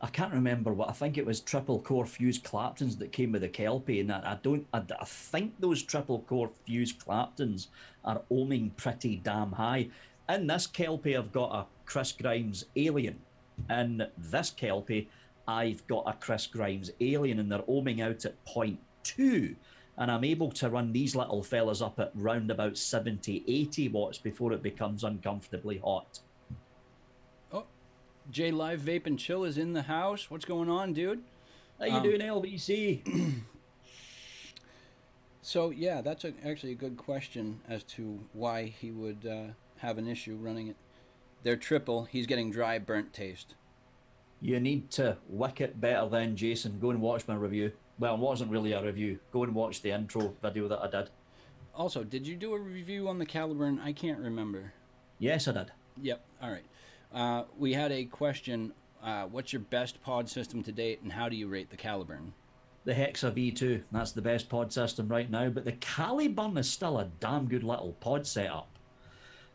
I can't remember what I think it was triple core fused Claptons that came with the Kelpie, and I, I don't. I, I think those triple core fused Claptons are ohming pretty damn high. In this Kelpie, I've got a Chris Grimes Alien. In this Kelpie, I've got a Chris Grimes Alien, and they're ohming out at two. And I'm able to run these little fellas up at round about 70, 80 watts before it becomes uncomfortably hot. oh, J Live Vape and Chill is in the house. What's going on, dude? How you Um, doing, LVC? <clears throat> So yeah, that's a, actually a good question as to why he would uh, have an issue running it. They're triple. He's getting dry, burnt taste. You need to wick it better than Jason. Go and watch my review. Well, it wasn't really a review. Go and watch the intro video that I did. Also, did you do a review on the Caliburn? I can't remember. Yes, I did. Yep. All right. Uh, we had a question. Uh, what's your best pod system to date, and how do you rate the Caliburn? The Hexa V2, that's the best pod system right now, but the Caliburn is still a damn good little pod setup.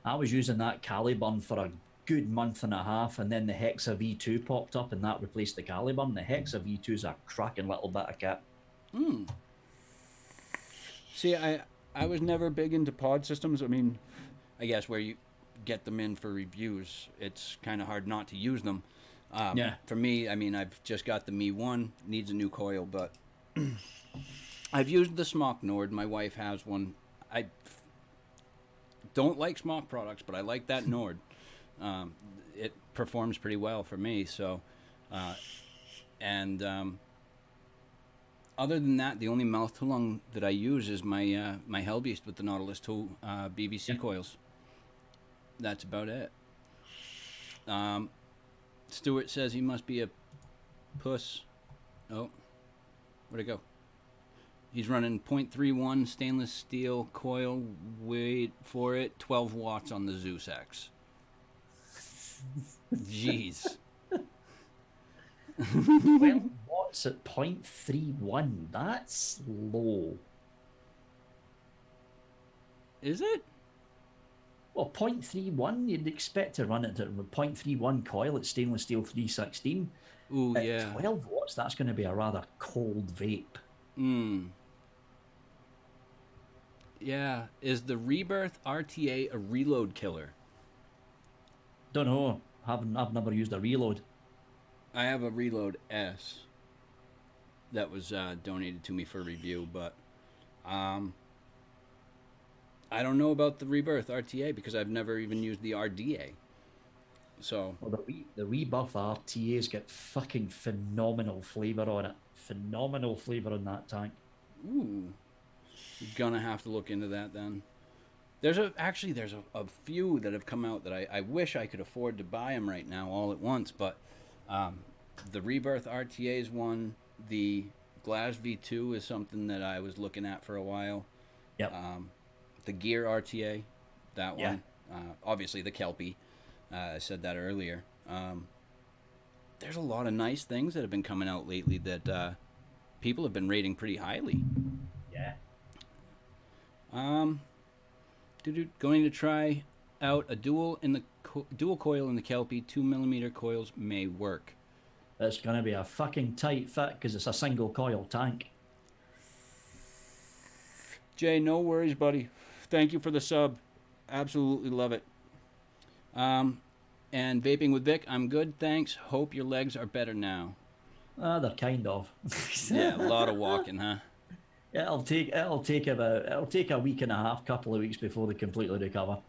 I was using that Caliburn for a good month and a half, and then the Hexa V2 popped up, and that replaced the Caliburn. The Hexa V2 is a cracking little bit of kit. See, I I was never big into pod systems. I mean, I guess where you get them in for reviews, it's kind of hard not to use them. Um, Yeah. For me, I mean, I've just got the Me One, needs a new coil, but <clears throat> I've used the Smok Nord. My wife has one. I don't like Smok products, but I like that Nord. Um, it performs pretty well for me. So, uh, and um, other than that, the only mouth to lung that I use is my uh, my Hellbeast with the Nautilus 2 uh, BVC Yeah. coils. That's about it. Um, Stuart says he must be a puss. Oh, where'd it go? He's running 0.31 stainless steel coil. Wait for it. 12 watts on the Zeus X. Jeez. well, what's at 0.31? That's low. Is it? Well, 0.31, you'd expect to run it at a 0.31 coil at stainless steel 316. Ooh, At yeah. 12 watts, that's going to be a rather cold vape. Hmm. Yeah. Is the Rebirth RTA a reload killer? Don't know. Haven't I've never used a reload. I have a Reload S that was uh, donated to me for review, but um, I don't know about the Rebirth RTA because I've never even used the RDA. So, Well, the, re- the Rebirth RTA's got fucking phenomenal flavour on it. Phenomenal flavour on that tank. ooh, gonna have to look into that then. There's a actually there's a, a few that have come out that I, I wish I could afford to buy them right now all at once, but um, the Rebirth RTA is one. The Glass V2 is something that I was looking at for a while. Yep. Um, the Gear RTA, that Yeah. one. Uh, obviously the Kelpie. Uh, I said that earlier. Um, there's a lot of nice things that have been coming out lately that uh, people have been rating pretty highly. Um, going to try out a dual in the co- dual coil in the Kelpie. Two millimeter coils may work. It's going to be a fucking tight fit because it's a single coil tank. Jay, no worries, buddy. Thank you for the sub. Absolutely love it. Um, and vaping with Vic, I'm good, thanks. Hope your legs are better now. Ah, they're kind of. <laughs> Yeah, a lot of walking, huh? It'll take it'll take about it'll take a week and a half, couple of weeks before they completely recover.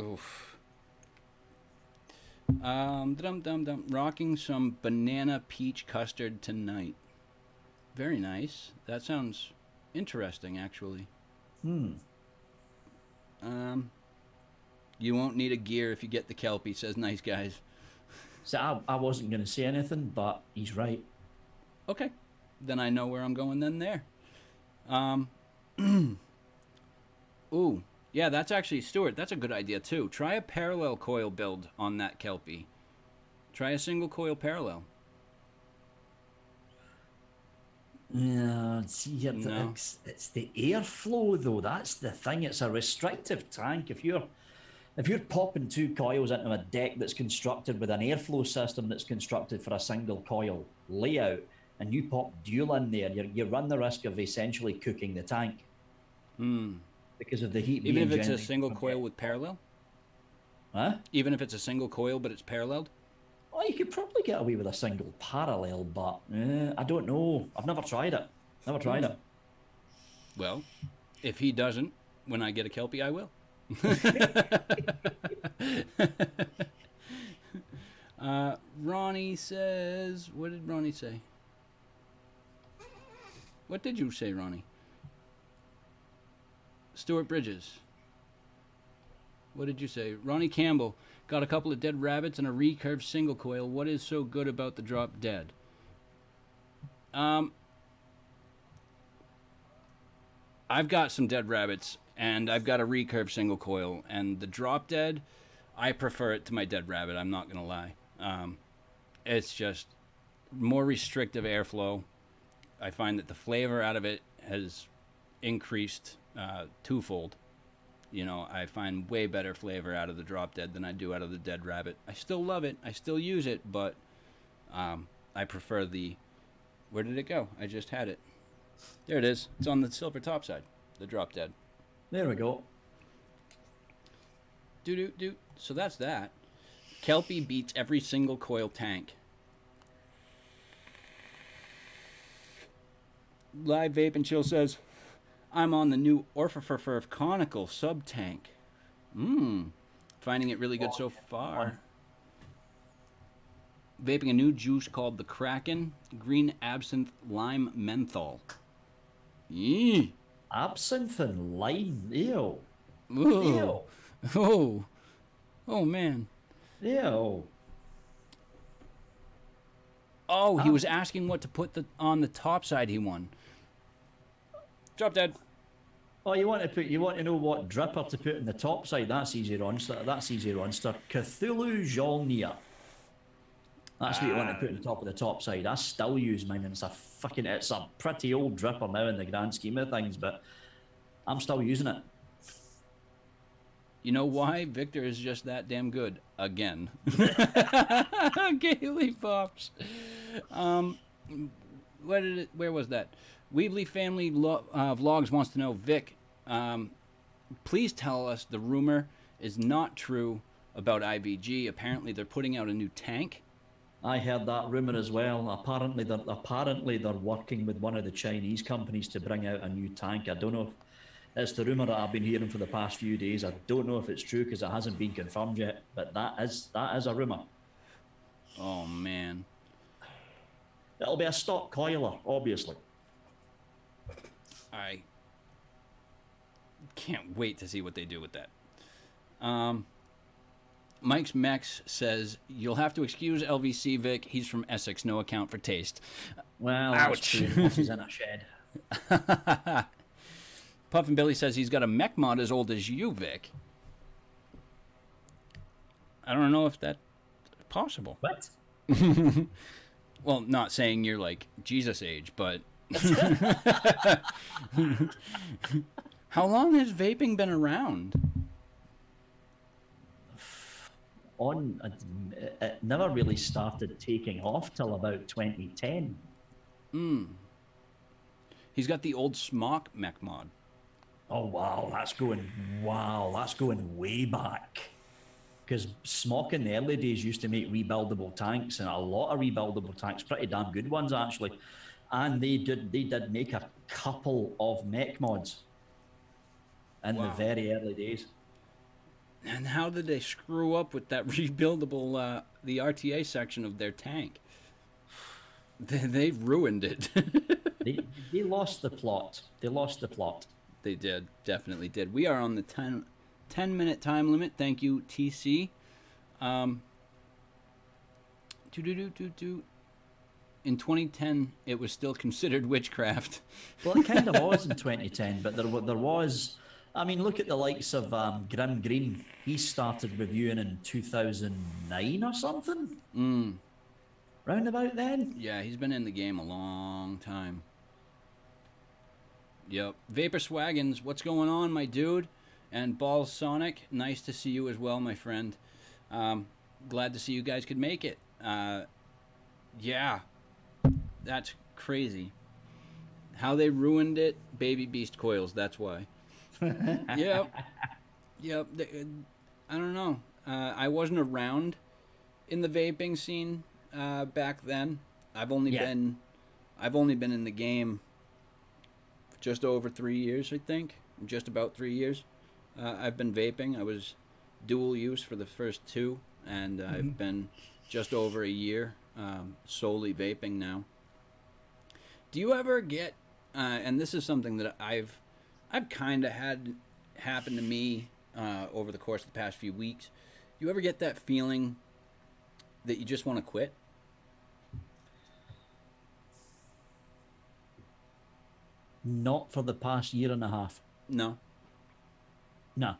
Oof. Um, dum dum dum. Rocking some banana peach custard tonight. Very nice. That sounds interesting, actually. Hmm. Um, you won't need a gear if you get the kelpie. Says nice guys. So I, I wasn't going to say anything, but he's right. Okay, then I know where I'm going. Then there. Um. <clears throat> ooh, yeah, that's actually Stuart. That's a good idea too. Try a parallel coil build on that kelpie. Try a single coil parallel. Yeah, see, here, No. it's, it's the airflow though. That's the thing. It's a restrictive tank. If you're if you're popping two coils into a deck that's constructed with an airflow system that's constructed for a single coil layout, and you pop dual in there, you you run the risk of essentially cooking the tank Hmm. because of the heat. Even if it's a single coil with parallel? Huh? Even if it's a single coil but it's paralleled? Well, you could probably get away with a single parallel, but eh, I don't know. I've never tried it. Never tried it. Well, if he doesn't, when I get a Kelpie, I will. <laughs> <laughs> uh, Ronnie says, what did Ronnie say? What did you say, Ronnie? Stuart Bridges. What did you say? Ronnie Campbell got a couple of dead rabbits and a recurve single coil. What is so good about the drop dead? Um, I've got some dead rabbits and I've got a recurve single coil and the drop dead, I prefer it to my dead rabbit. I'm not gonna lie. Um, it's just more restrictive airflow. I find that the flavor out of it has increased uh, twofold. You know, I find way better flavor out of the drop dead than I do out of the dead rabbit. I still love it. I still use it, but um, I prefer the. Where did it go? I just had it. There it is. It's on the silver top side. the drop dead. There we go. Do do do. So that's that. Kelpie beats every single coil tank. Live Vape and Chill says, I'm on the new Orphiferfurf conical sub tank. Mmm. Finding it really good so far. Vaping a new juice called the Kraken Green Absinthe Lime Menthol. Yee. Absinthe and lime. Ew. Ooh. Ew. Oh. Oh man. Ew. Oh, he was asking what to put the on the top side he won. Drop dead. Oh, you want to put? You want to know what dripper to put in the top side? That's easy, Ronster. That's easy, Ronster. Cthulhu Mjolnir. That's what you want to put in the top of the top side. I still use mine, and it's a fucking. It's a pretty old dripper now in the grand scheme of things, but I'm still using it. You know why? Victor is just that damn good again. <laughs> Gaily pops. Um, where did it? Where was that? Weebly Family Lo- uh, Vlogs wants to know, Vic. Um, please tell us the rumor is not true about IVG. Apparently, they're putting out a new tank. I heard that rumor as well. Apparently, they're apparently they're working with one of the Chinese companies to bring out a new tank. I don't know if it's the rumor that I've been hearing for the past few days. I don't know if it's true because it hasn't been confirmed yet. But that is that is a rumor. Oh man. It'll be a stock coiler, obviously. I can't wait to see what they do with that. Um, Mike's Max says you'll have to excuse LVC Vic. He's from Essex, no account for taste. Well, Ouch. he's in a shed. <laughs> Puffin Billy says he's got a mech mod as old as you, Vic. I don't know if that's possible. What? <laughs> Well, not saying you're like Jesus age, but <laughs> how long has vaping been around? On, it, it never really started taking off till about 2010. Hmm. He's got the old Smok mech mod. Oh wow, that's going wow, that's going way back. Because Smok in the early days used to make rebuildable tanks, and a lot of rebuildable tanks, pretty damn good ones actually. And they did they did make a couple of mech mods in Wow. the very early days. And how did they screw up with that <laughs> rebuildable, uh, the RTA section of their tank? <sighs> They, they ruined it. <laughs> They they lost the plot. They lost the plot. they did, definitely did. We are on the 10, 10 minute time limit. Thank you, TC. Um, do do do do do. In 2010, it was still considered witchcraft. <laughs> Well, it kind of was in 2010, but there there was. I mean, look at the likes of um, Grimmgreen. He started reviewing in 2009 or something. Mm. Round about then. Yeah, he's been in the game a long time. Yep. Vapor Swaggins, what's going on, my dude? And Balls Sonic, nice to see you as well, my friend. Um, glad to see you guys could make it. Uh, yeah, that's crazy. How they ruined it, Baby Beast coils, that's why. <laughs> yep. Yep. I don't know. Uh, I wasn't around in the vaping scene uh, back then. I've only Yeah. been, I've only been in the game just over three years, I think, just about three years. Uh, I've been vaping. I was dual use for the first two, and I've been just over a year um, solely vaping now. Do you ever get, uh, and this is something that I've, I've kind of had happen to me uh, over the course of the past few weeks. Do you ever get that feeling that you just want to quit? Not for the past year and a half. No. No,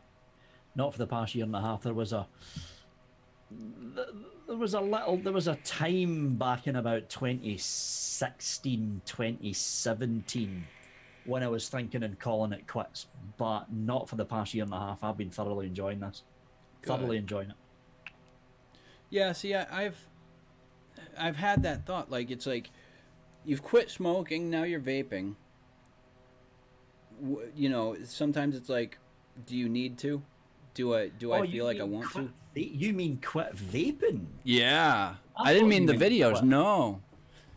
not for the past year and a half. There was a there was a little there was a time back in about 2016 2017 when I was thinking and calling it quits, but not for the past year and a half. I've been thoroughly enjoying this. Thoroughly enjoying it. Yeah, see, I, I've I've had that thought. Like, it's like you've quit smoking, now you're vaping. you know, sometimes it's like, do you need to? Do I do I Oh, you feel like I want quit to? You mean quit vaping? Yeah. I I, didn't mean the videos. quit. No.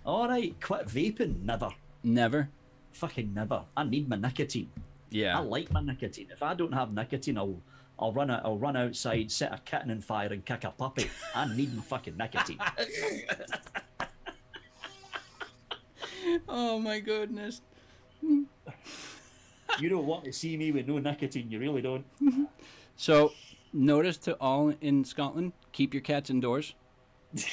All right, quit vaping. Never. Never. Fucking never. I need my nicotine. Yeah. I like my nicotine. If I don't have nicotine, I'll I'll run out, I'll run outside, set a kitten on fire, and kick a puppy. I need my fucking nicotine. <laughs> Oh my goodness. You don't want to see me with no nicotine. You really don't. <laughs> So, notice to all in Scotland, keep your cats indoors. <laughs>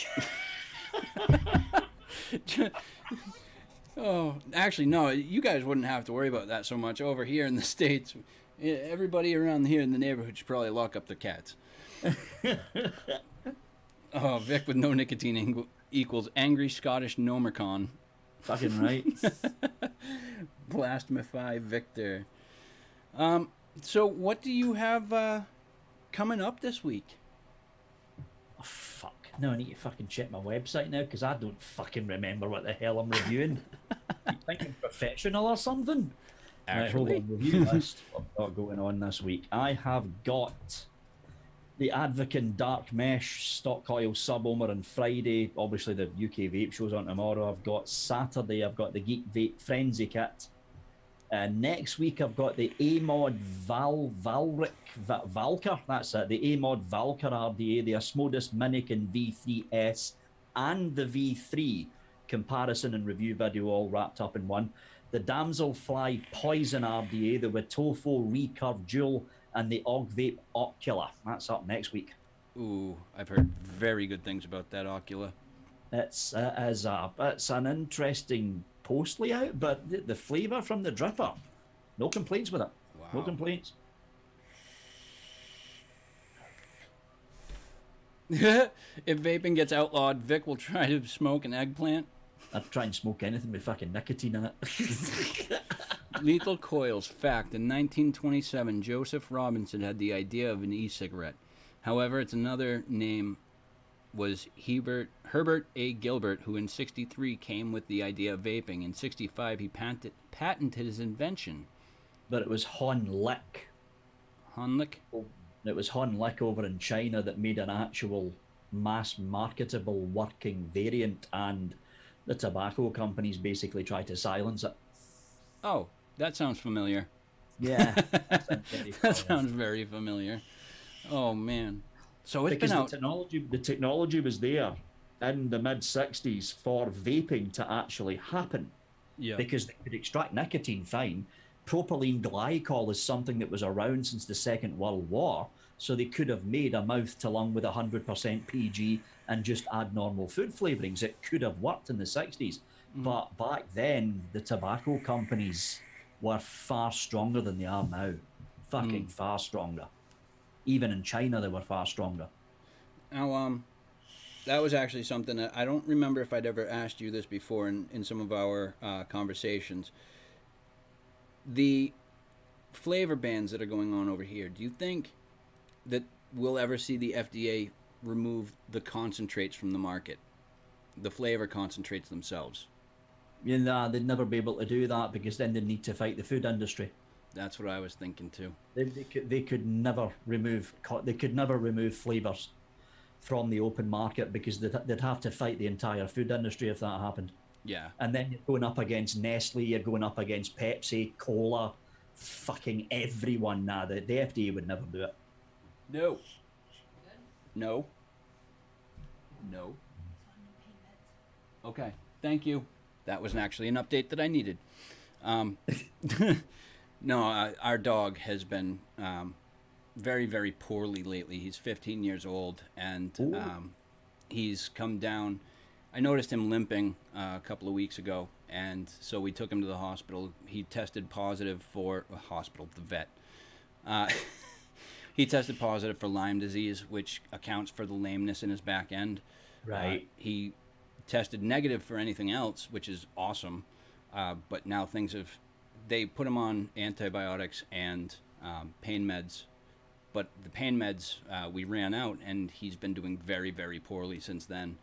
oh, actually, no. You guys wouldn't have to worry about that so much over here in the states. Everybody around here in the neighborhood should probably lock up their cats. <laughs> oh, Vic with no nicotine equals angry Scottish Nomercon. Fucking right. <laughs> Blasphemify Victor. Um, so what do you have uh, coming up this week? Oh, fuck. No, I need to fucking check my website now because I don't fucking remember what the hell I'm reviewing. you think I'm professional or something? Right, hold Actually? on. Review list. <laughs> What I've got going on this week. I have got the Advken Dark Mesh Stock oil Sub Ohmer on Friday. Obviously, the UK Vape show's on tomorrow. I've got Saturday. I've got the Geek Vape Frenzy Kit. Uh, next week, I've got the AMOD Val Valric Va- Valker. That's it. The AMOD Valker RDA, the Asmodus Minikin V3S, and the V3 comparison and review video all wrapped up in one. The Damselfly Poison RDA, the Wotofo Recurve Dual, and the Ogvape Ocula. That's up next week. Ooh, I've heard very good things about that Ocula. It's it is a it's an interesting post layout, but the, the flavour from the dripper, no complaints with it. No complaints. <laughs> if vaping gets outlawed, Vic will try to smoke an eggplant. I'd try and smoke anything with fucking nicotine in it. <laughs> Lethal Coilz. Fact. In 1927, Joseph Robinson had the idea of an e-cigarette. However, its another name was Hebert, Herbert A. Gilbert, who in 63 came with the idea of vaping. In 65, he patented, patented his invention. but it was Hon Lik. Honlick? It was Hon Lik over in China that made an actual mass marketable working variant, and the tobacco companies basically tried to silence it. Oh, that sounds familiar. Yeah. <laughs> That sounds very familiar. Oh man. So it's because been the technology the technology was there in the mid 60s for vaping to actually happen. Yeah. because they could extract nicotine fine. Propylene glycol is something that was around since the second world war so they could have made a mouth to lung with 100% pg and just add normal food flavorings. It could have worked in the 60s mm. but back then the tobacco companies were far stronger than they are now. Fucking mm. far stronger even in china they were far stronger Now, um, that was actually something that I don't remember if I'd ever asked you this before in, in some of our uh, conversations. The flavor bans that are going on over here, do you think that we'll ever see the FDA remove the concentrates from the market? The flavor concentrates themselves. You know, they'd never be able to do that because then they'd need to fight the food industry. That's what I was thinking too. They, they could they could never remove they could never remove flavors from the open market because they'd, they'd have to fight the entire food industry if that happened. Yeah. And then you're going up against Nestle, you're going up against Pepsi, Cola, fucking everyone. Now the, the FDA would never do it. No. No. No. Okay. Thank you. That was actually an update that I needed. Um, <laughs> <laughs> no, uh, our dog has been um, very, very poorly lately. He's 15 years old, and um, he's come down. I noticed him limping uh, a couple of weeks ago, and so we took him to the hospital. He tested positive for a hospital, the vet. Uh, <laughs> he tested positive for Lyme disease, which accounts for the lameness in his back end. Right. Uh, he tested negative for anything else, which is awesome. Uh, but now things have. They put him on antibiotics and um, pain meds, but the pain meds uh, we ran out, and he's been doing very, very poorly since then.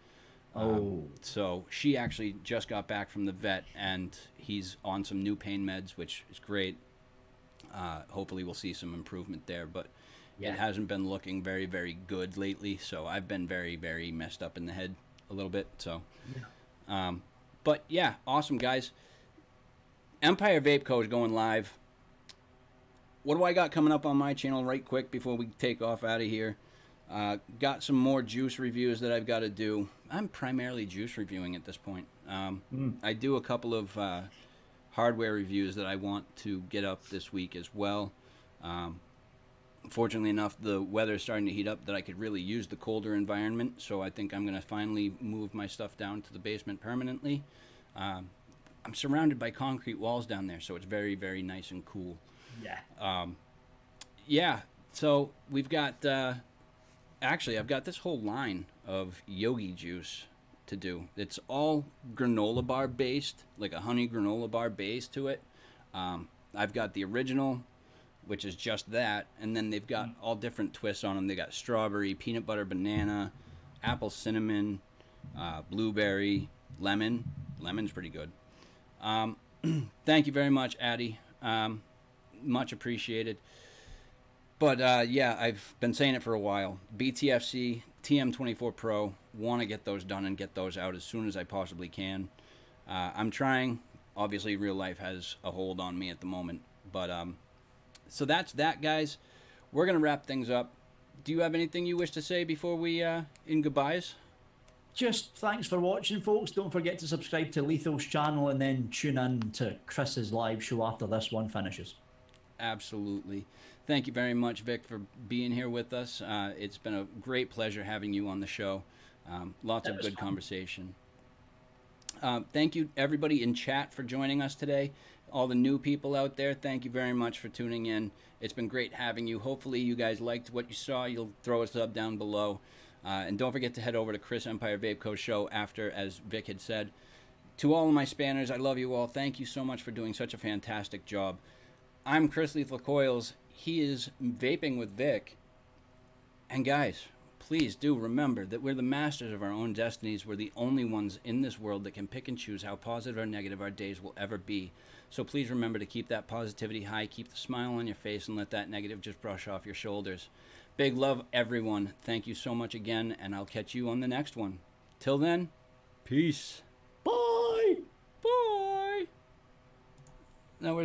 Um, Oh. so she actually just got back from the vet, and he's on some new pain meds, which is great. Uh, hopefully, we'll see some improvement there, but Yeah. it hasn't been looking very, very good lately. So I've been very, very messed up in the head a little bit. So, um, but yeah, awesome guys. Empire Vape Co is going live. What do I got coming up on my channel right quick before we take off out of here? Uh, got some more juice reviews that I've got to do. I'm primarily juice reviewing at this point. Um, I do a couple of uh, hardware reviews that I want to get up this week as well. Um, fortunately enough, the weather is starting to heat up that I could really use the colder environment. So I think I'm going to finally move my stuff down to the basement permanently. Um, I'm surrounded by concrete walls down there, so it's very, very nice and cool. Yeah. Yeah, so we've got. Uh, actually, I've got this whole line of yogi juice to do. It's all granola bar based, like a honey granola bar base to it. Um, I've got the original, which is just that, and then they've got all different twists on them. They got strawberry, peanut butter, banana, apple cinnamon, uh, blueberry, lemon. Lemon's pretty good. Um, <clears throat> thank you very much, Addy. Um, much appreciated. But uh, yeah, I've been saying it for a while. BTFC, TM24 Pro, want to get those done and get those out as soon as I possibly can. Uh, I'm trying. Obviously, real life has a hold on me at the moment. But um, so that's that, guys. We're gonna wrap things up. Do you have anything you wish to say before we uh, in goodbyes? Just thanks for watching, folks. Don't forget to subscribe to Lethal's channel and then tune in to Chris's live show after this one finishes. Absolutely. Thank you very much, Vic, for being here with us. Uh, it's been a great pleasure having you on the show. Um, lots That of good fun. conversation. Uh, thank you, everybody in chat, for joining us today. All the new people out there, thank you very much for tuning in. It's been great having you. Hopefully, you guys liked what you saw. You'll throw a sub down below. Uh, and don't forget to head over to Chris Empire Vape Co. show after, as Vic had said. To all of my spanners, I love you all. Thank you so much for doing such a fantastic job. I'm Chris Lethal Coilz. He is vaping with Vic. And guys, please do remember that we're the masters of our own destinies. We're the only ones in this world that can pick and choose how positive or negative our days will ever be. So please remember to keep that positivity high, keep the smile on your face, and let that negative just brush off your shoulders. Big love, everyone. Thank you so much again, and I'll catch you on the next one. Till then, peace. Bye! Bye. Now we're